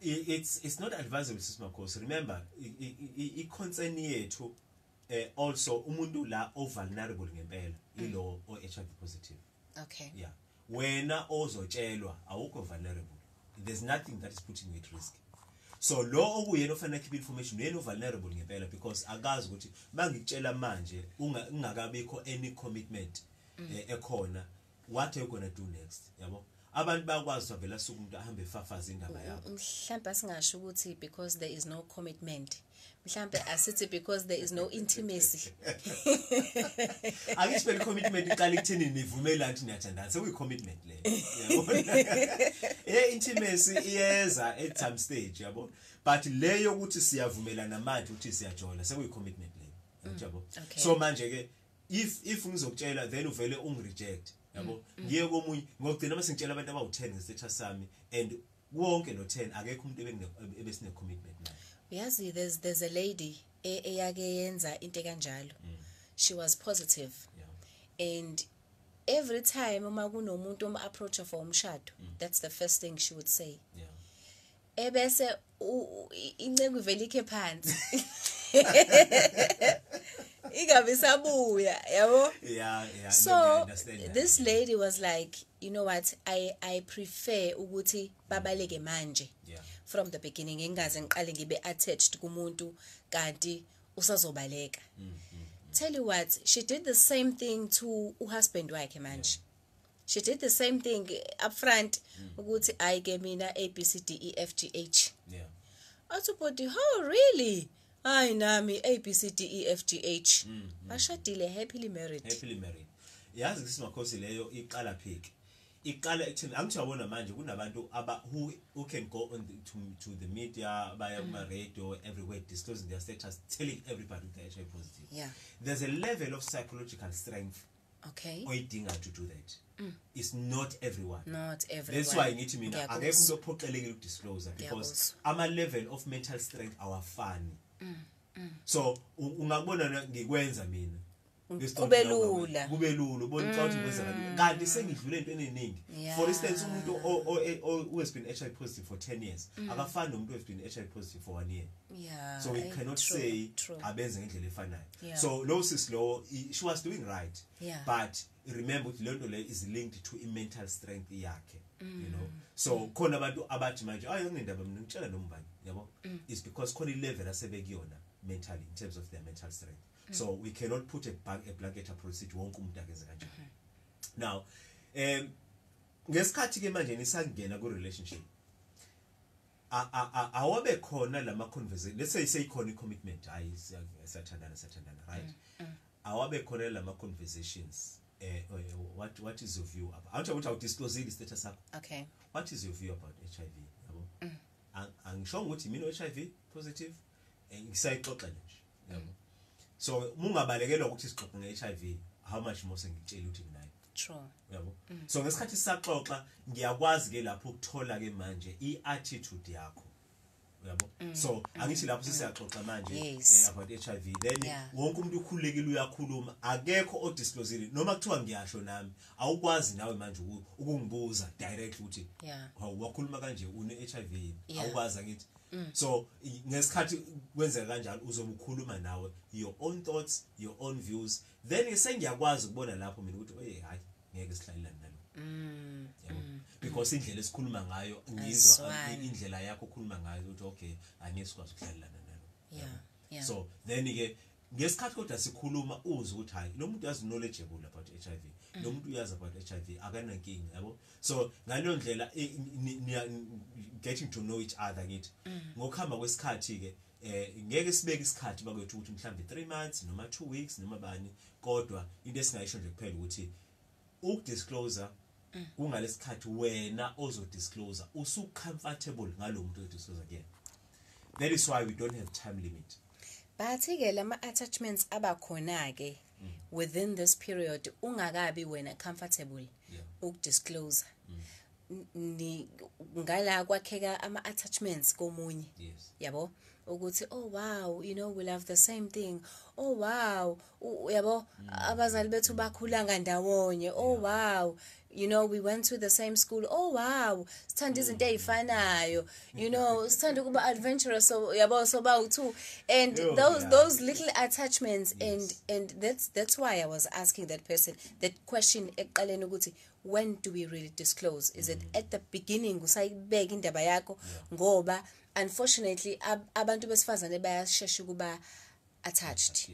it's it's not advisable mrs makosi remember iconcern yethu um uh, also umuntu la ovulnerable ngempela mm. ilo o-h i positive okay yeah wena ozotshelwa awukho vulnerable there's nothing that is putting you at risk so lo okuyena ofanele akhiphe information uyena ovulnerable ngempela because akazi ukuthi bangitshela manje kungakabikho any commitment mm. uh, ekhona what are you gonna do next yabo yeah, abantu bayakwazi uzavela suke umuntu ahambe efafaze indaba um, yakho mhlampe asingasho ukuthi because there is no commitment mhlampe asithi because there is no intimacy akithi phela i-commitment iqala kuthini nivumela kuthi niyathandana sekuyi-commitment leyo e-intimacy eh, iyeza e-time stage yabona but le yokuthi siyavumelana manje ukuthi siyajola sekuyi-commitment leyo mm, yabo so manje-ke if if ngizokutshela then uvele ungi-rejecte yabo ngiye komunye ngokugcina masengitshela abantu abawu-10 ngesetsha sami and wonke no-10 akekho umuntu ebesine-commitment naye uyazi there's, there's a lady e, eyake yenza into ekanjalo mm. she was positive yeah. and every time uma kunomuntu omu-approacha for umshado mm. that's the first thing she would say yeah. ebese incengo ivele ikhe phansi ingabe isabuya yabo yeah yeah so this lady was like you know what i i prefer ukuthi babaleke manje yeah. from the beginning engaze ngiqale ngibe attached kumuntu kanti usazobaleka mm, mm, mm. tell you what she did the same thing to uhusband wakhe manje yeah. she did the same thing up front mm. ukuthi ayike mina a b c d e f g h yeah utubody how really mm. hayi nami a b c d e f g h bashadile mm, mm. happily marriedhappily married yazi kusi makhosi leyo iqala phiki iqala actually angithi wabona manje kunabantu who, who can go on the, to, to the media baya mm. kuma-radio mm. everywhere disclosing their status telling everybody with the h positive yeah. there's a level of psychological strength okay oyidinga to do that mm. it's not everyone not everyone that's why ngithi mina akekho umuntu ophoqelekile ukudisclosa because ama-level of mental strength awafani so ungakubona ngikwenza mina kube lula kube lula ubona xa uthi mm. kanti sengidlule into eneningi for instance umuntu e- who has been hiv positive for 10 years mm. akafani nomuntu who has been hiv positive for one year so we cannot say abenze ngendlela efanayo so low sis low she was doing right but remember ukuthi leyo nto leyo is linked to i-mental strength yakhe you know mm. so khona abantu abathi manje ayo ngendaba mina ngitshela nombani yabo mm. is because khona ilevel asebekuyona mentally in terms of their mental strength mm. so we cannot put a blanket approach sithi wonke umuntu akenze kanjani now um ngesikhathi-ke manje nisangena kwi-relationship awabe khona lama-conversation let's say seyikhona i-commitment hayi siyathandana siyathandana right mm, awabe khona lama-conversations um eh, oh, what is your view about i want ukuthi awudisclosile istatus sakho okay what is your view about h i v angishonga ukuthi mina HIV positive eh, ngisayixoxa nje yabo so mungabalekelwa ukuthi sixoxe nge HIV how much more sengitshela ukuthi ngina true yabo mm. so ngesikhathi sisaxoxa ngiyakwazi ke lapho ukuthola ke manje i attitude yakho yabo mm. so mm. angithi lapho sesiyaxoxa mm. manje eh, about h i v then wonke umuntu ukhululekile uyakhuluma akekho odisclosile noma kuthiwa ngiyasho nami awukwazi nawe manje ukungibuza directly ukuthi haw wakhuluma kanje une-h i v yini awukwazi angithi so ngesikhathi kwenzeka kanjalo uzobe ukhuluma nawe your own thoughts your own views then sengiyakwazi ukubona lapho mina ukuthi eye hhayi ngeke sihlalelani Mm, mm because indlela esikhuluma ngayo ngizwa indlela yakho okhuluma ngayo ukuthi okay angisikwazi ukuhlalelana nalo yeah so then ke ngesikhathi kodwa sikhuluma uze ukuthi hayi lo muntu uyazi knowledgeable about HIV lo mm. muntu uyazi about HIV akanankingi yabo so ngaleyo ndlela eh, getting to know each other ngithi mm. ngokuhamba kwesikhathi ke eh ngeke sibeke isikhathi bakwethu ukuthi mhlambe 3 months noma 2 weeks noma bani kodwa into esingayisho nje kuphela ukuthi ukudisclosure kungalesikhathi wena ozodisclose usucomfortable ngalomuntu odisclose kuyena that is why we don't have time limit bathi ke lama attachments abakhona ke mm. within this period ungakabi wena comfortable yeah. ukudisclose mm. ngala kwakheka ama attachments komunye yes. yabo ukuthi oh wow you know we love the same thing oh wow yabo mm. abazali bethu bakhula ngandawonye oh wow you know we went to the same school oh wow sithanda izinto mm. ezifanayo you know sithanda ukuba adventurous so yabo so bawu2 and Yo, those yeah. those little attachments yes. and and that's that's why i was asking that person that question eqaleni ukuthi when do we really disclose is it mm. at the beginning usayibeka indaba yakho ngoba unfortunately ab abantu besifazane bayashesha ukuba yeah. attached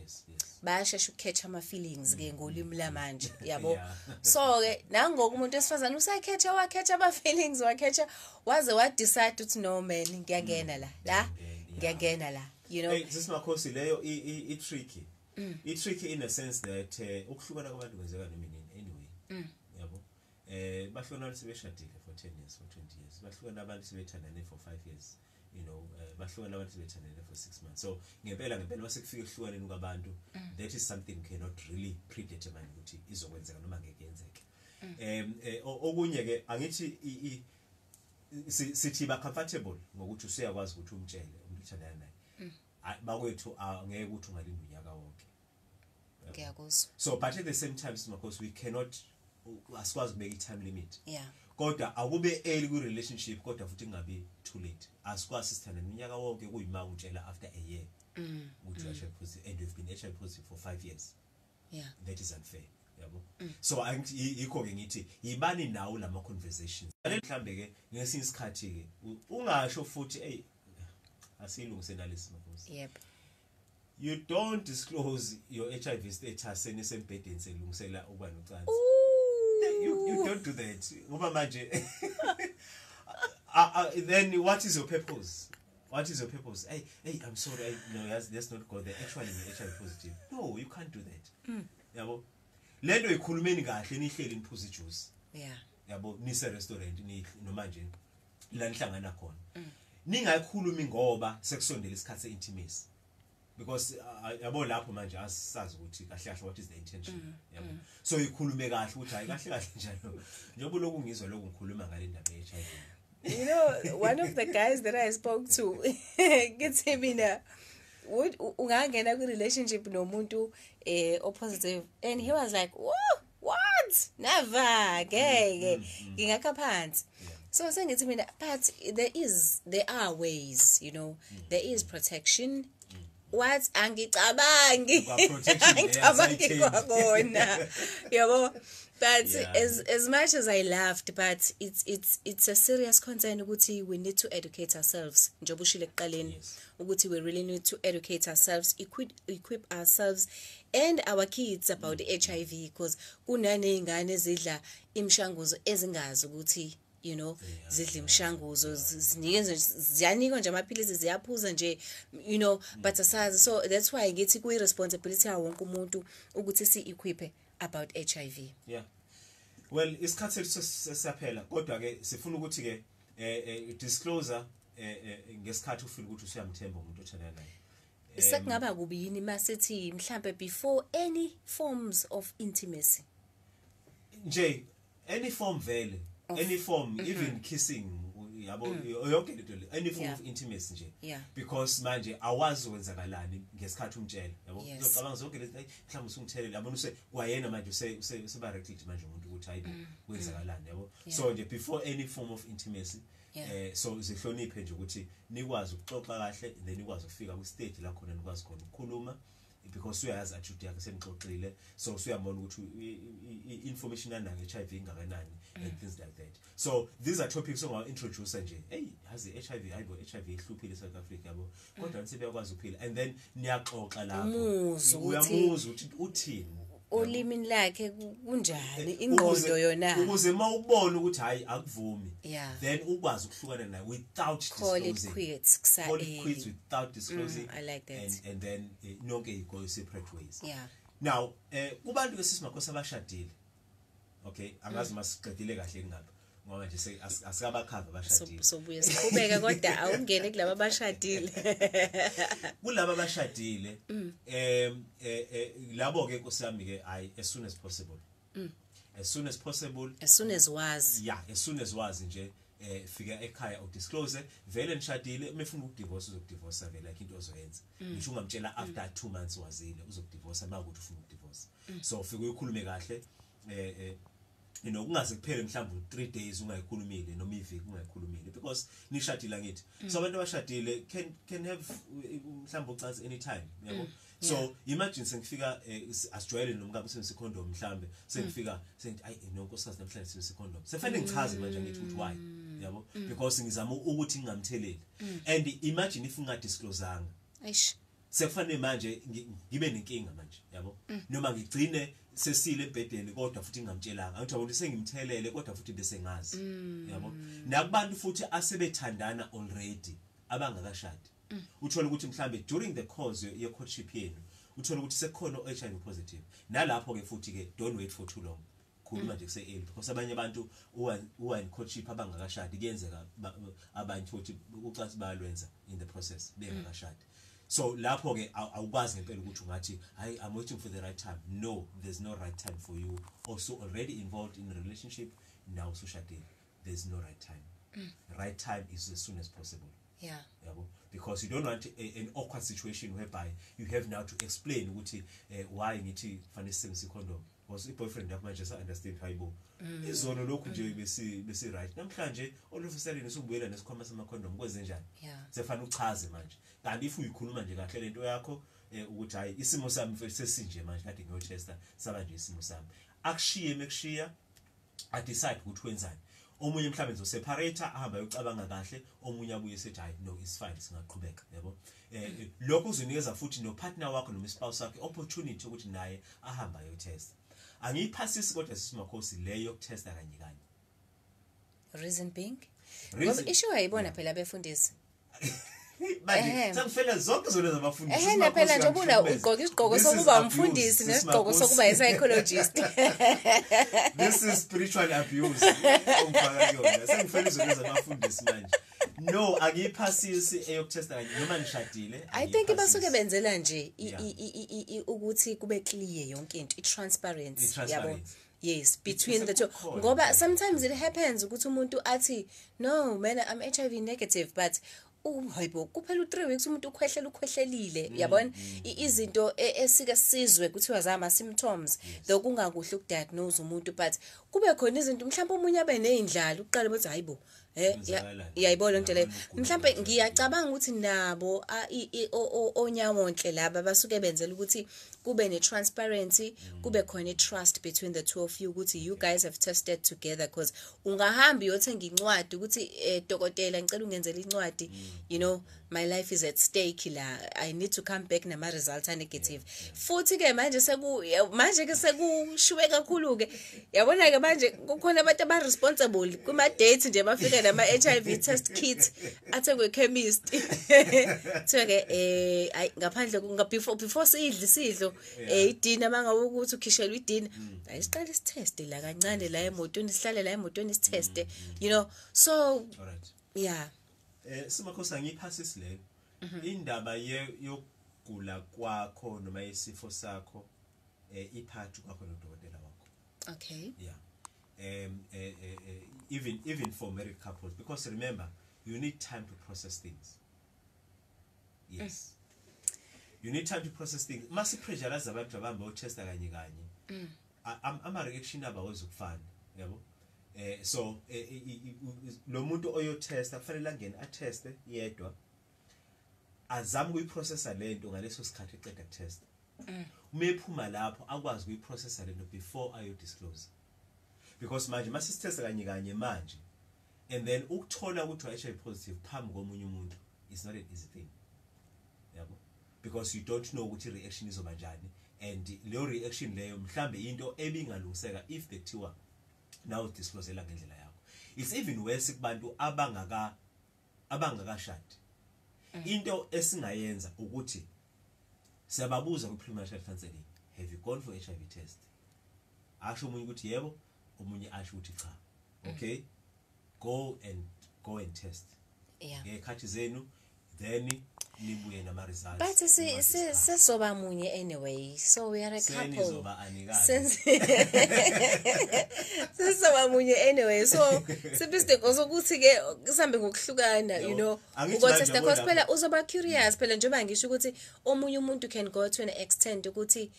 bayashesha ukukhetha ama-feelings-ke ngolimi lamanje yabo so-ke nangoku umuntu wesifazane usakhetha wakhetha ama-feelings wakhetha waze wadecide ukuthi no man ngiyangena la mm. la ngiyangena la youknowsisimakhosi leyo i-tricky mm. i-tricky in a sense that um ukuhlukana kwabantu kwenzeka nominini anyway mm. yabo um eh, bahlukana abantu sebeshadile for ten years for twenty years bahlukana abantu sebethandane for five years you know eh, bahlukana abantu bethandele for six months so ngempela ngempela uma sekufika ehlukaneni kwabantu mm. that is something cannot really predetermine ukuthi izokwenzeka noma ngekuyenzeke um mm. eh, okunye-ke angithi sithi ba-comfortable ngokuthi usuyakwazi ukuthi umtshele umuntu othandana naye mm. bakwethu angeke ukuthi ungalinda unyaka wonke so but at the same time smacause we cannot asikwazi ukubeka i-time limit kodwa akube early kwi-relationship kodwa futhi kungabi too late asikwasi sithanda ninyaka wonke kuyima kutshela after a year mm, ukuthi mm. mm. positive and we've been hiv positive for five years yeah. that is unfair yabo mm. so yikho-ke ngithi yibani nawo lama conversations ale mhlambe ke ngesinye isikhathi-ke ungasho futhi eyi asiyilungise nalesi yep. you don't disclose your h i v status senisembhedeni selungisela ukuba nocansi you, you don't do that ngoba manje uh, uh, then what is your purpose what is your purpose hey hey i'm sorry I, no let's not go there actually you're actually positive no you can't do that mm. yabo le nto ikhulumeni kahle nihleli niphuze ijuice yeah. yabo nise-restaurant noma nje lanihlangana khona mm. ningayikhulumi ngoba sekusondela isikhathi se-intimacy because uh, uh, yabo lapho manje asazi ukuthi kahle kahle what is the intention mm, yabo mm. so ikhulume kahle ukuthi hayi kahle kahle njalo njengoba lokhu ngizwa lokhu ngikhuluma ngale ndaba ye HIV you know one of the guys that i spoke to gets him in a would ungangena kwi relationship nomuntu eh oppositive and he was like whoa what never ngeke mm, ngingakha phansi so sengithi mina but there is there are ways you know there is protection wathi angicabangi angicabangi kwabona yabo but yeah. as as much as i laughed but it's it's it's a serious concern ukuthi we need to educate ourselves njengoba ushile ekuqaleni ukuthi we really need to educate ourselves equip equip ourselves and our kids about mm. hiv because kunaney'ngane ezidla imshanguzo ezingazi ukuthi you know zidla imshanguzo zinikezwe ziyanikwa nje amaphilisi ziyaphuza nje you know but mm. asazi so that's why ngithi kuyi responsibility ya wonke umuntu ukuthi si equipe about HIV yeah well isikhathi sesiyaphela kodwa ke sifuna eh, eh, eh, ukuthi ke eh disclosure ngesikhathi ufile ukuthi usiyamthemba umuntu othana naye sekungaba kubi yini masethi mhlambe before any forms of intimacy nje any form vele any form mm -hmm. even kissing yabo mm. yonke lento le any form yeah. of intimacy nje yeah. because manje awazi wenzakalani ngesikhathi umtshela yabo yes. zocabanga zonke lezi hayi mhlawumbe usungithelele yabona use kwayena manje usebarectlide manje umuntu ukuthi hayi mm, mm. kwenzakalani yabo so nje before any form of intimacy Yeah. Uh, so zihloniphe nje ukuthi nikwazi ukuxoxa kahle then nikwazi ukufika kwistage lakhona nikwazi khona ukukhuluma because uyayazi atude yakhe sengixoxile so suyabona ukuthi i-information yanange-h i v ingakanani and mm. things like that so these are topics ongawa-introduce-a nje eyi yazi i-h i v hayi bo h i v ihluphile esouth africa yabo kodwa mm. nisebeyakwazi ukuphila and then niyaxoxa laphouyamuza ukuthi uthini olimi lakhe kunjani eh, ingqondo yona ukuze uma ubone ukuthi hayi akuvumi then ukwazi ukuhlukana naye without disclosingwithout eh. disclosingand mm, then eh, nonke yigoyo separate ways now um kubantu-ke sisimakhosi abashadile okay angazi uma sigxedile kahle kungapha ngoba nje asikabakhava abashadile sobuye siqhubeke kodwa awungene kulabo abashadile kulabo abashadile eh e, e, labo ke nkosi yami ke ay as soon as possible mm. as soon as possible as soon as wazi yeah as soon as wazi nje eh fika ekhaya udisclose vele nishadile mefuna ukudivorce uzokudivorce vele like into ozoyenza mm. ngisho ungamtshela mm. after 2 months wazile uzokudivorce uma ukuthi ufuna ukudivorce so fika uyikhulume kahle eh you know kungaze kuphele mhlawumbe 3 days ungayikhulumile noma iviki ungayikhulumile because nishadile ngithi so abantu abashadile can can have mhlawumbe ucansi anytime yabo mm, so imagine sengifika eh, asijwayele nomkabi sengisi condom mhlawumbe sengifika mm. sengithi ay nonkosikazi namhlanje sengisi condom sefanele ngichaze manje ngithi ukuthi why mm, yabo because ngizama ukuthi ngingamtheleli and imagine if ungadiscloseanga eish sekufanele manje ngibe nenkinga manje yabo noma ngigcine sesile ebhedeni kodwa futhi ngingamtshelanga ukuthi abantu sengimthelele kodwa futhi besengazi mm. yabo nakubantu futhi asebethandana already abangakashadi mm. uthole ukuthi mhlambe during the course ye courtship yenu uthole ukuthi sekukhona HIV o-H positive nalapho ke futhi ke don't wait for too long khuluma mm. nje kuse early because abanye abantu uwa in courtship abangakashadi kuyenzeka abantu futhi ucathi bayalwenza in the process bengakashadi mm so lapho-ke awukwazi ngempela ukuthi ungathi hayi i'm waiting for the right time no there's no right time for you also already involved in relationship now soshadile there's no right time mm. right time is as soon as possible yeah. yabo because you don't want a, an awkward situation whereby you have now to explain ukuthi uh, why ngithi fanesisebenzisa icondom mm because iboyfriend yakho manje sa-understand hayibo mm. izono lokhu nje mm. besi-right namhlanje olofiseleni usubuyela nesikhwama samakhondom kwezenjani sefanele uchaze manje kanti if uyikhuluma nje kahle lento yakho um ukuthi hhayi isimo sami sesinje manje kade ngiyo-testa saba nje isimo sami akushiye uma kushiya adecide ukuthi wenzani omunye mhlawumbe ngizoseparat-a ahambe ayocabanga kahle omunye abuye esethi hayi no is fine singaqhubeka yabo um lokho kuzonikeza futhi nopartner wakho noma ispouse wakho i-opportunity yokuthi naye ahambe ayothesta angiyiphasisi kodwa sisimakhosi leyo yokutesta kanye kanye reason being ngoba ishiwa yibona phela befundisi sakufela zonke zona zabafundisi naphela nje obuna ugqoke isigqoko sokuba umfundisi nesigqoko sokuba i-psychologist this is spiritual abuse ongifaka kuyona sengifela izona zabafundisi manje no akiyiphasisi eyokuthesta kanye noma nishadile i think basuke benzela nje ukuthi kube clear yonke into i-transparency yabo yes between the two ngoba sometimes it happens ukuthi umuntu athi no man i'm HIV negative but uhayibo kuphela u3 weeks umuntu ukhwehlela ukhwehlelile mm, yabona mm, mm. izinto e-, esike sizwe kuthiwa zama symptoms lo kungakuhle ukudiagnose umuntu but kube khona izinto mhlawumbe umunye abe nezindlala uqale bathi hayibo eh iyayibona into leyo mhlambe ngiyacabanga ukuthi nabo onyamonhle laba basuke benzela ukuthi kube ne-transparency mm. kube khona i-trust between the two of you ukuthi you guys have tested together cause ungahamba uyothenga incwadi ukuthi eh dokotela ngicela ungenzela incwadi mm. you know my life is at stake la i need to come back nama results are negative futhi ke manje seku manje ke sekushiwe kakhulu ke yabona ke manje kukhona abantu aba responsible kuma date nje bafike nama HIV test kit athengwe chemist kuthiwa ke eh ayi ngaphandle kunga before before sidli sidlo eh idina mangabe ukuthi ukhishelwe idina ayisiqale sitheste la kancane la emotweni sihlale la emotweni sitheste mm. you know so right. yeah eh simakhosi angiphasisi leyo mhm. indaba yokugula kwakho noma yesifo sakho eh, iphathu kwakho nodokotela wakho okay yeah um even even for married couples because remember you need time to process things yes mm. you need time to process things uma sipressurelize abantu abahambe othesta kanye kanye mm. ama-reaction abo awezi ukufana yabo eh so eh, eh, lo muntu oyotesta kufanele angene ateste yedwa azame ukuyiprocessa lento ngaleso sikhathi eceda kutesta mm. uma ephuma lapho akwazi ukuyiprocessa lento before ayodisclose because manje masisitesta kanye kanye manje and then ukuthola ukuthi wayesha u-H yipositive phambi komunye umuntu is not an easy thing yabo because you don't know ukuthi i-reaction izoba njani and leyo reaction leyo mhlambe into ebingalungiseka if the tiwa nawe udisclosela ngendlela yakho it's even worse kubantu abangaka abangakashadi mm. into esingayenza ukuthi siyababuza ku premarital counseling have you gone for HIV test asho umunye ukuthi yebo umunye asho ukuthi cha mm. okay go and go and test yeah ngekhathi zenu then nibuye nama results but sesoba munye anyway so we are a couple sesoba munye anyway so sibisidingo sokuthi ke sihambe ngokuhlukana you know ukutesta cause phela uzoba curious phela njengoba ngisho ukuthi omunye umuntu can go to an extent ukuthi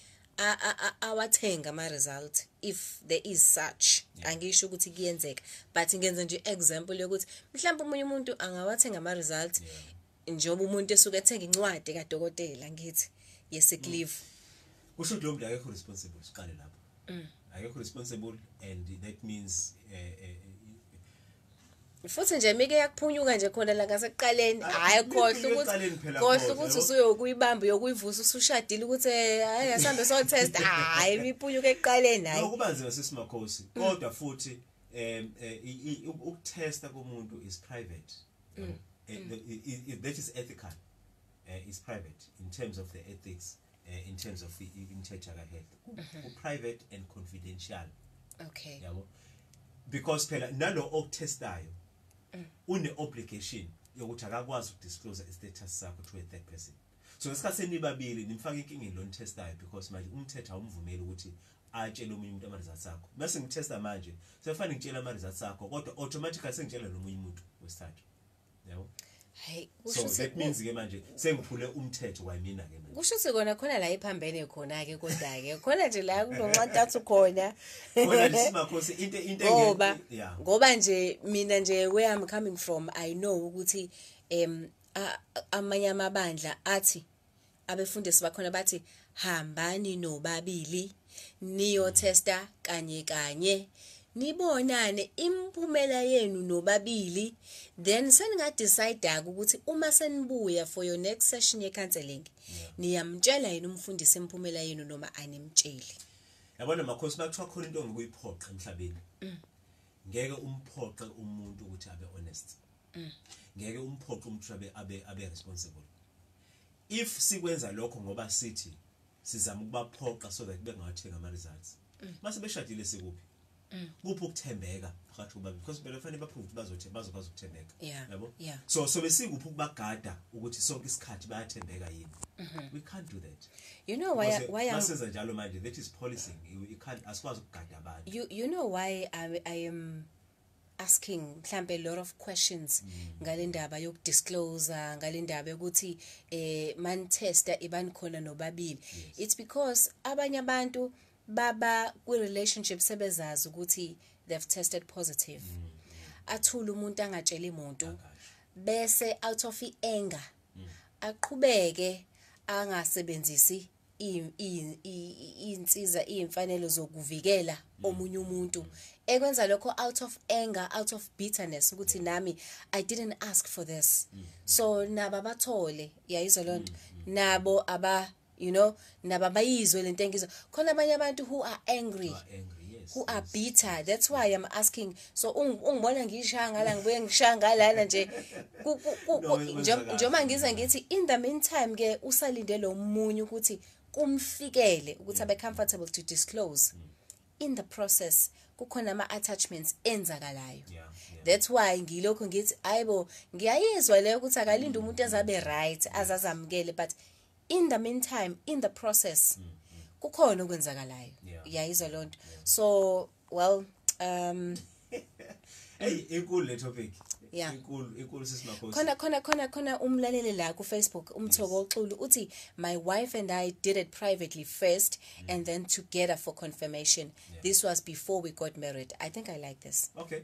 awathenga ama-result if there is such angisho ukuthi kuyenzeka but ngenze nje i-example yokuthi mhlawumbe omunye umuntu angawathenga ama-result njengoba umuntu esuke ethenga incwadi kadokotela ngithi yesick leave kusho ukuthi lo muntu akekho responsible siqale lapho mm. akekho responsible and that means eh, eh, eh, futhi nje mike yakuphunyuka nje khona la ngasekuqaleni ah, hayi khohle ukuthi khohle ukuthi usuyokuyibamba yokuyivusa usushadile ukuthi hayi asambe so test hayi miphunyuka eqaleni hayi ukubanzima sisimakhosi mm. kodwa futhi um ukutesta komuntu is private mm. Eh, mm. if that is ethical uh, is private in terms of the ethics uh, in terms of the integrity health mm-hmm. private and confidential okay yeah, well, because phela nalo okutestayo mm. une-obligation yokuthi akakwazi ukudisclose istatus sakho to a-third person so ngesikhathi senibabili nimfake enkingeni lo nitestayo because manje umthetho awumvumeli ukuthi atshele omunye umuntu ama-result sakho ma sengithesta manje sefane ngitshele ama-result sakho kodwa automatically sengitshela nomunye umuntu wesithathu yabo hayi so that means ke manje sengiphule umthetho wayimina ke manje kusho ukuthi kona khona la iphambene khona ke kodwa ke khona nje la kunomantathu khona khona lesimakhosi into into ngoba ngoba nje mina nje where i'm coming from i know ukuthi em amanye amabandla athi abefundisi bakhona bathi hambani nobabili niyo tester kanye kanye nibonane imiphumela yenu nobabili then seningadecide-ke ukuthi uma senibuya for your next session ye-counseling niyamtshela yena umfundisi imiphumela yenu noma animtsheli yabona makhosi makuthiwa khona into ngokuyiphoqa emhlabeni mm. ngeke umphoqe umuntu ukuthi abe honest mm. ngeke umphoqe umuntu abe abe abe responsible if sikwenza lokho ngoba sithi sizama ukubaphoqa so that bengathenga ama results mm. mase beshadile sikuphi Mm. kuphi ukuthembeka phakathi kubantu because phela fanele baphume ukuthi bazothemba bazokwazi ukuthembeka yabo so so besikuphi ukubagada ukuthi sonke isikhathi bayathembeka yini mm-hmm. we can't do that you know why because why masenza njalo manje that is policing you, you can't asikwazi ukugada abantu you you know why i, I am asking mhlambe a lot of questions mm. ngalendaba yokudisclose ngalendaba yokuthi eh man tester ibani khona nobabili it's because abanye abantu baba kwi-relationship sebezazi ukuthi they've tested positive athule umuntu angatshela imuntu bese out of i-anger aqhubeke angasebenzisi insiza iyimfanelo zokuvikela omunye umuntu ekwenza lokho out of anger out of bitterness ukuthi nami i didn't ask for this so nabo abathole yayizwa lonto nabo aba you know naba bayizwe lento engizwa khona abanye abantu who are angry who are bitter that's why i'm asking so ungibona ngishangala ngibuye ngishangalana nje njengoba ngize ngithi in the meantime ke usalinde lo munye ukuthi kumfikele ukuthi abe comfortable to disclose mm. in the process kukhona ama attachments enzakalayo that's why ngilokho ngithi ayibo ngiyayizwa leyo ukuthi akalinde umuntu ezabe right azazamukele but yeah. in the meantime in the process mm, mm. kukhona okwenzakalayo yayizwa loo nto so well um eyi ikule topic khona khona khona khona umlaleli la kufacebook umthoko oxulu uthi my wife and i did it privately first mm. and then together for confirmation yeah. this was before we got married i think i like this okay.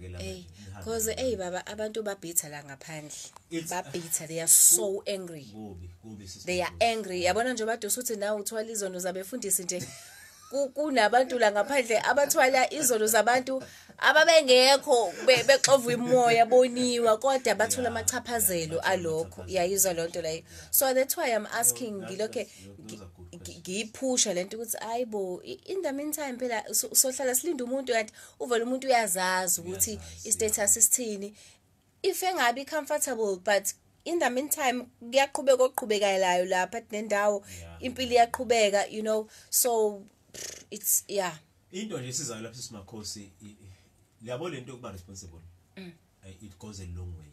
ke la because hey baba abantu babitha la ngaphandle babitha they are uh, so angry kubi kubi they are angry yabona nje badosa ukuthi nawe uthwala izono zabefundisi nje kunabantu la ngaphandle abathwala izono zabantu ababengekho bexova imoya boniwa kodwa bathola amachaphazelo alokho iyayizwa lento leyo so that's why i'm asking ngilokhe ngiyiphusha lento ukuthi ayibo in the meantime phela sohlala silinde umuntu kanti uvela umuntu uyazazi ukuthi i-status isithini if engabi comfortable but in the meantime kuyaqhubeka oqhubekayo lapha nendawo impilo iyaqhubeka you know so it's yeah into nje sizayo lapho simakhosi yabo lento yokuba responsible mm. eh, it goes a long way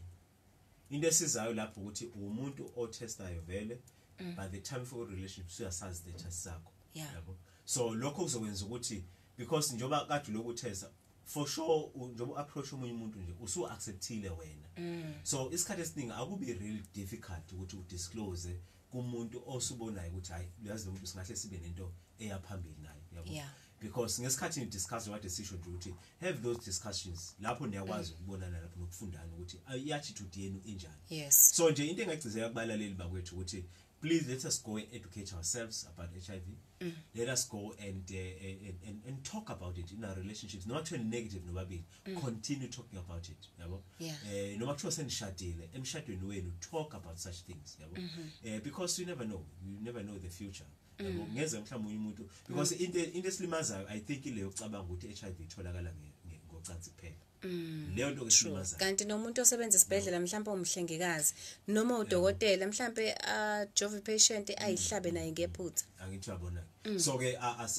into esizayo lapho ukuthi umuntu otestayo vele mm. by the time for relationship uyasazi status sakho yabo so lokho kuzokwenza ukuthi because njoba kade lokutesta for sure njoba approach umunye umuntu nje usu acceptile wena mm. so isikhathi esiningi akubi really difficult ukuthi udisclose kumuntu osubonayo ukuthi hayi uyazi lo muntu singahle sibe nento eyaphambili naye yabo because ngesikhathi ngidiscuss kade sisho nje ukuthi have those discussions lapho niyakwazi mm. ukubonana lapho nokufundana ukuthi i-attitude yenu injani so nje into engagcizeka kubalaleli bakwethu ukuthi please let us go and educate ourselves about hiv mm. let us go and, uh, and, and and talk about it in our relationships noma kuthiwe ninegative nobabili mm. continue talking about it yabo yeah. um uh, noma kuthiwa senishadile emshadweni wenu talk about such things yabo mm -hmm. uh, because you never know you never know the future mm. ngeze mhlawumbe unye umuntu because mm. into esilimazayo i think ile yokucabanga ukuthi i-h i v itholakala ngocansi kuphela Mm. leyo nto ngishumaza kanti nomuntu osebenza esibhedlela mhlawumbe umhlengikazi noma udokotela mhlawumbe ajove patient ayihlabe mm. naye ngephutha angithi yabona mm. so ke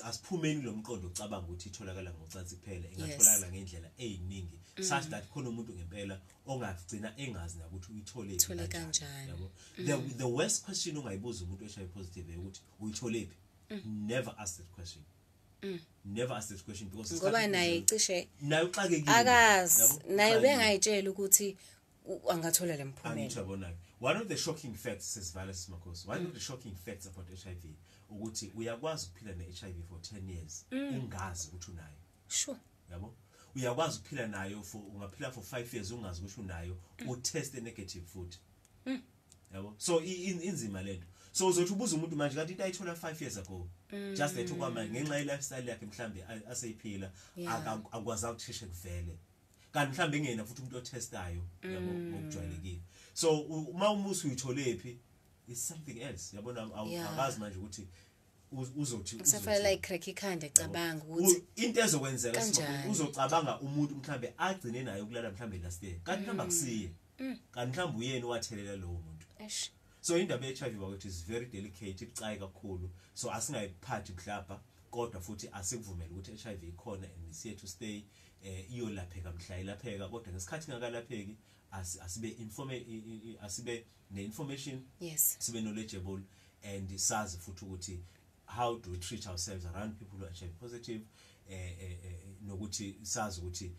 asiphumeni lo mqondo ucabanga ukuthi itholakala ngocansi kuphela ingatholakala ngendlela eziningi such that khona umuntu ngempela ongagcina engazi nakuthi uyithole kanjani yabo the worst question ungayibuza umuntu oshay positive ukuthi uyithole phi never ask that question mm. Mm. ngoba naye cishe akazi naye bengayitshela ukuthi angathola le mphumelahiv ukuthi uyakwazi ukuphila ne-hiv for 10 years mm. ungazi ukuthi unayo yabo uyakwazi ukuphila nayo for ungaphila for 5 years ungazi ukuthi unayo mm. uteste enegative futhi yabo so inzima lento so uzothi ubuza umuntu manje kanti into ayithola 5 years ago mm. just that ukuba ngenxa ye-lifestyle yakhe mhlawumbe aseyiphila yeah. akwazi akutshishe kuvele kanti mhlawumbe ingena futhi umuntu othestayo mm. ngokujwayelekile mm. so uma umusa uyitholephi is something else yabona akazi manje ukuthi into ezokwenzeka uzocabanga umuntu mhlawumbe agcine naye ukulala mhlawumbe last year kanti mhlawumbe mm. akusiye mm. kanti mhlawumbe uyena owathelela lowo muntu so indaba ye-hiv wakwethu is very delicate ibucayi kakhulu so asingayiphathi mhlabha kodwa futhi asikuvumele ukuthi i-hiv ikhona and siye to stay um iyolapheka mhla ilapheka kodwa ngesikhathi ngakalapheki asibe ne-information sibe knowledgeable and sazi futhi ukuthi how do we treat ourselves around people who are positive um uh, nokuthi sazi ukuthi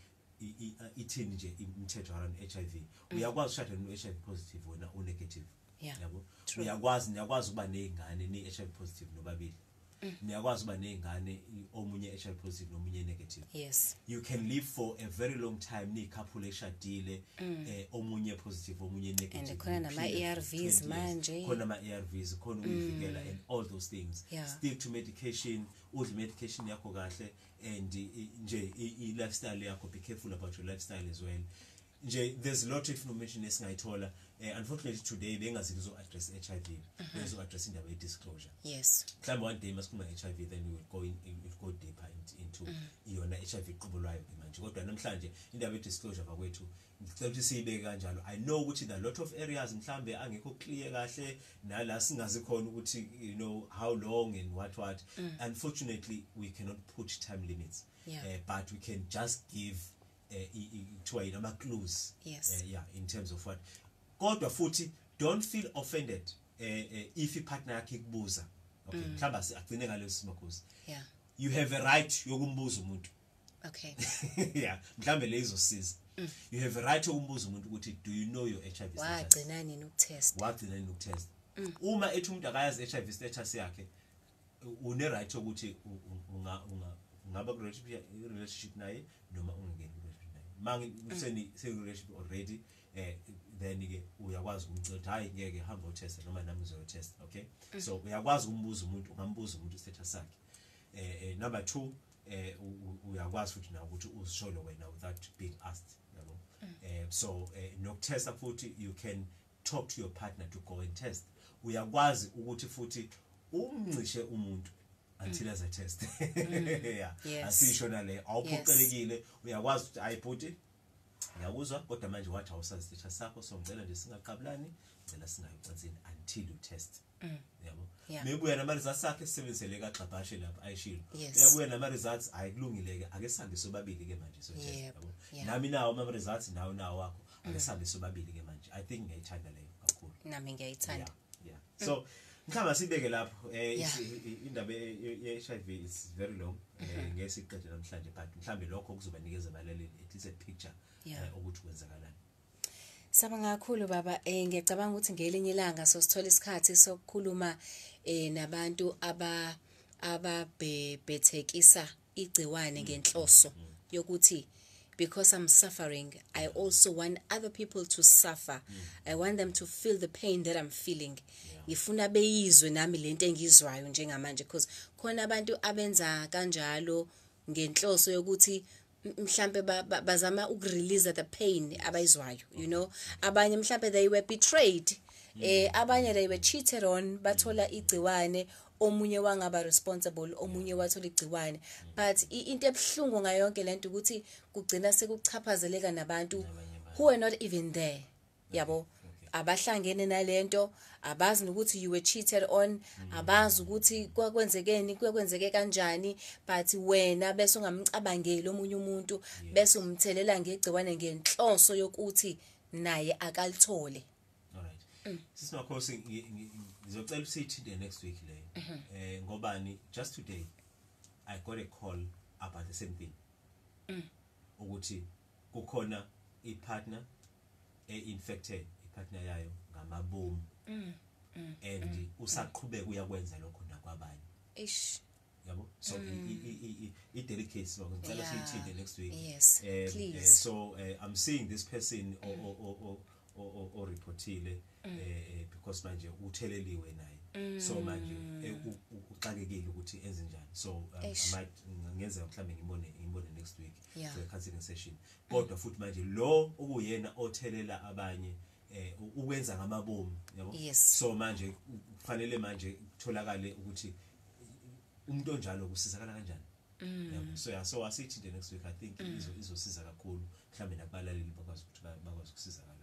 ithini nje imithetho around i-h i v mm. uyakwazi ushade no-h i v positive wena unegative yabo uyakwazi niyakwazi ukuba nezingane ni-HIV positive nobabili mm. niyakwazi ukuba nezingane omunye HIV positive nomunye negative yes you can live for a very long time ni couple eshadile mm. eh, omunye positive omunye negative and khona nama ARVs manje khona ama ARVs khona ukuvikela mm. and all those things yeah. stick to medication udle medication yakho kahle and eh, nje i lifestyle yakho be careful about your lifestyle as well nje there's lot of information esingayithola uh, unfortunately today bengazike zo address h i v uh-huh. bezo address indaba ye-disclosure yes mhlawumbe one day masikhuluma nge-h i v then we'll go, in, we'll go deeper in, into mm-hmm. yona h i v iqubulwayo manje kodwa namhlanje indaba ye-disclosure vakwethu ngicela ukuthi siyibeke kanjalo i know ukuthi the lot of areas mhlawumbe angekho clear kahle nala singazi khona ukuthi you know how long and what what mm. unfortunately we cannot put time limits yeah. uh, but we can just give Eh, kuthiwa yini ama-clues eh, yeah in terms of what kodwa futhi don't feel offended uh, uh, if ipartner yakho ikubuza okay mm. mhlawumbe mm. agcine ngaleyo simakhuza yeah. you have a right yokumbuza umuntu okay yeah mhlawumbe le izosiza mm. you have a right yokumbuza umuntu ukuthi do you know your h i vwagcina nini ukutest mm. uma ethi umuntu akayazi i-h i v status yakhe une-right yokuthi ungaba kurelationship naye noma ungengeni mangiseni-relationship mm. already um uh, eh, then-ke uyakwazi ukumcela hayi ngeke hambe otest noma nami ngizoyotest okay mm. so uyakwazi ukumbuza umuntu ungambuza umuntu istatus sakhe um uh, uh, number two um uh, uyakwazi futhi nawo ukuthi uzisholo wena without being asked yabo you know? um mm. uh, so um uh, nokutesta futhi you can talk to your partner to go and test uyakwazi ukuthi futhi umncishe umuntu until mm. as a test mm. asishona le awuphucelekile uyakwazi ukuthi ayi puti ngiyakuzwa kodwa manje wathi awusazi isitesha sakho so ngicela nje singaqabulani ngicela singayo ucansini until utest mm. yabo mebuya nama-results akhe sisebenzisele kaxabhashe lapho ayishilo uyabuya nama-results ayi kulungile-ke ake sambe sobabili-ke manje sotestyabo nami nawo ama-results nawo nawo wakho ake mm. sambe sobabili-ke manje i think ngiyayithanda leyo kakhulu nami ngiyayithanda yeah so mm. mhlawumbe sibeke lapho eh, indaba ye-HIV is very long eh, uh-huh. ngesiqede namhlanje but mhlawumbe lokho kuzobanikeza abalaleli at least a picture eh, ukuthi kwenzakalani Sabanga kakhulu baba eh ngiyacabanga ukuthi ngelinye ilanga so sithola isikhathi sokukhuluma eh nabantu aba ababhebhethekisa igciwane mm. ngenhloso mm. yokuthi mm -hmm. because I'm suffering. I also want other people to suffer. Mm. I want them to feel the pain that I'm feeling. Ngifuna yeah. beyizwe nami lento engizwayo njengamanje because khona abantu abenza kanjalo ngenhloso yokuthi mhlambe bazama ukurelease the pain abayizwayo you know abanye mhlambe they were betrayed mm. eh abanye they were cheated on bathola igciwane omunye wangaba responsible omunye wathola igciwane but into ebuhlungu ngayonke lento ukuthi kugcina sekuchaphazeleka nabantu who are not even there yabo yeah, abahlangene nalento abazi ukuthi you were cheated on abazi ukuthi kwakwenzekeni kwekwenzeke kanjani but wena bese ungamcabangeli omunye umuntu bese umthelela ngegciwane ngenhloso yokuthi naye akalithole mm. Sisinokhosi ndizocela usithi the next week leyo mm -hmm. um uh, ngobani just today i got a call about the same thing mm. ukuthi mm. kukhona ipartner e-infected ipartner yayo ngamabomu mm. mm. and mm. mm. usaqhubeka uyakwenza lokho nakwabanye yabo so i-delicate mm. ngicela yeah. siyithinde next week yes. um, please. Uh, so um, i'm seeing this person mm. o, o, o, o, oriphothile mm. eh, eh because manje utheleliwe naye mm. so manje eh, uxakekile ukuthi enze njani so um, ngenzeka mhlambe ngibone ngibone next week for counseling session mm. kodwa futhi manje lo okuyena othelela abanye eh ukwenza ngamabomu yabo so manje kufanele manje kutholakale ukuthi umuntu onjalo kusizakala kanjani yabo so yeah so asithi nje next week i think izosiza kakhulu mhlambe nabalaleli bakwazi ukuthi bakwazi ukusizakala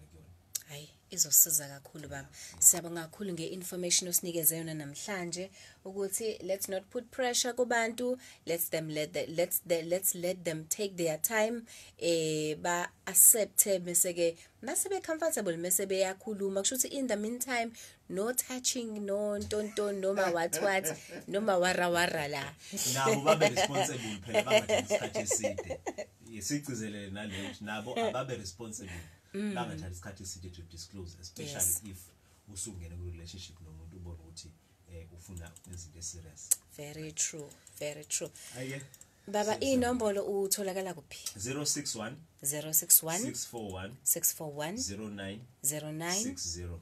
hayi izosiza kakhulu baba siyabonga kakhulu ngeinformation osinikeze yona namhlanje ukuthi let's not put pressure kubantu let's them let the, let's the, let's let them take their time eh ba accept bese ke base be comfortable bese beyakhuluma kusho ukuthi in the meantime no touching no ntonton noma what what noma wara wara la nabo babe responsible phela bangathathe iside yesigcizelele naleyo nabo ababe responsible bangathatha mm. isikhathi eside to disclose especially yes. if usukungene kwi-relationship nomuntu ubona ukuthi um eh, ufuna izinto eserious very true very true Aye. baba inombolo utholakala kuphi 061 061 641 641 09 60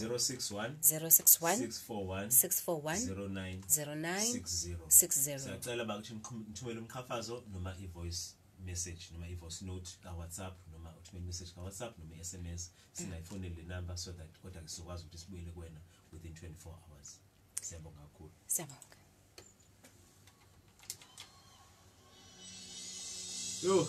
061 641 641 09 60 ngicela bakuthi nithumele umkhafazo noma ivoice message noma i-voice note kawhatsapp noma uthumele imessage kawhatsapp noma i-s m s singayifoneli le number so that kodwa sizokwazi ukuthi sibuyele kwena within 24 hours siyabonga kakhulu siyabonga yo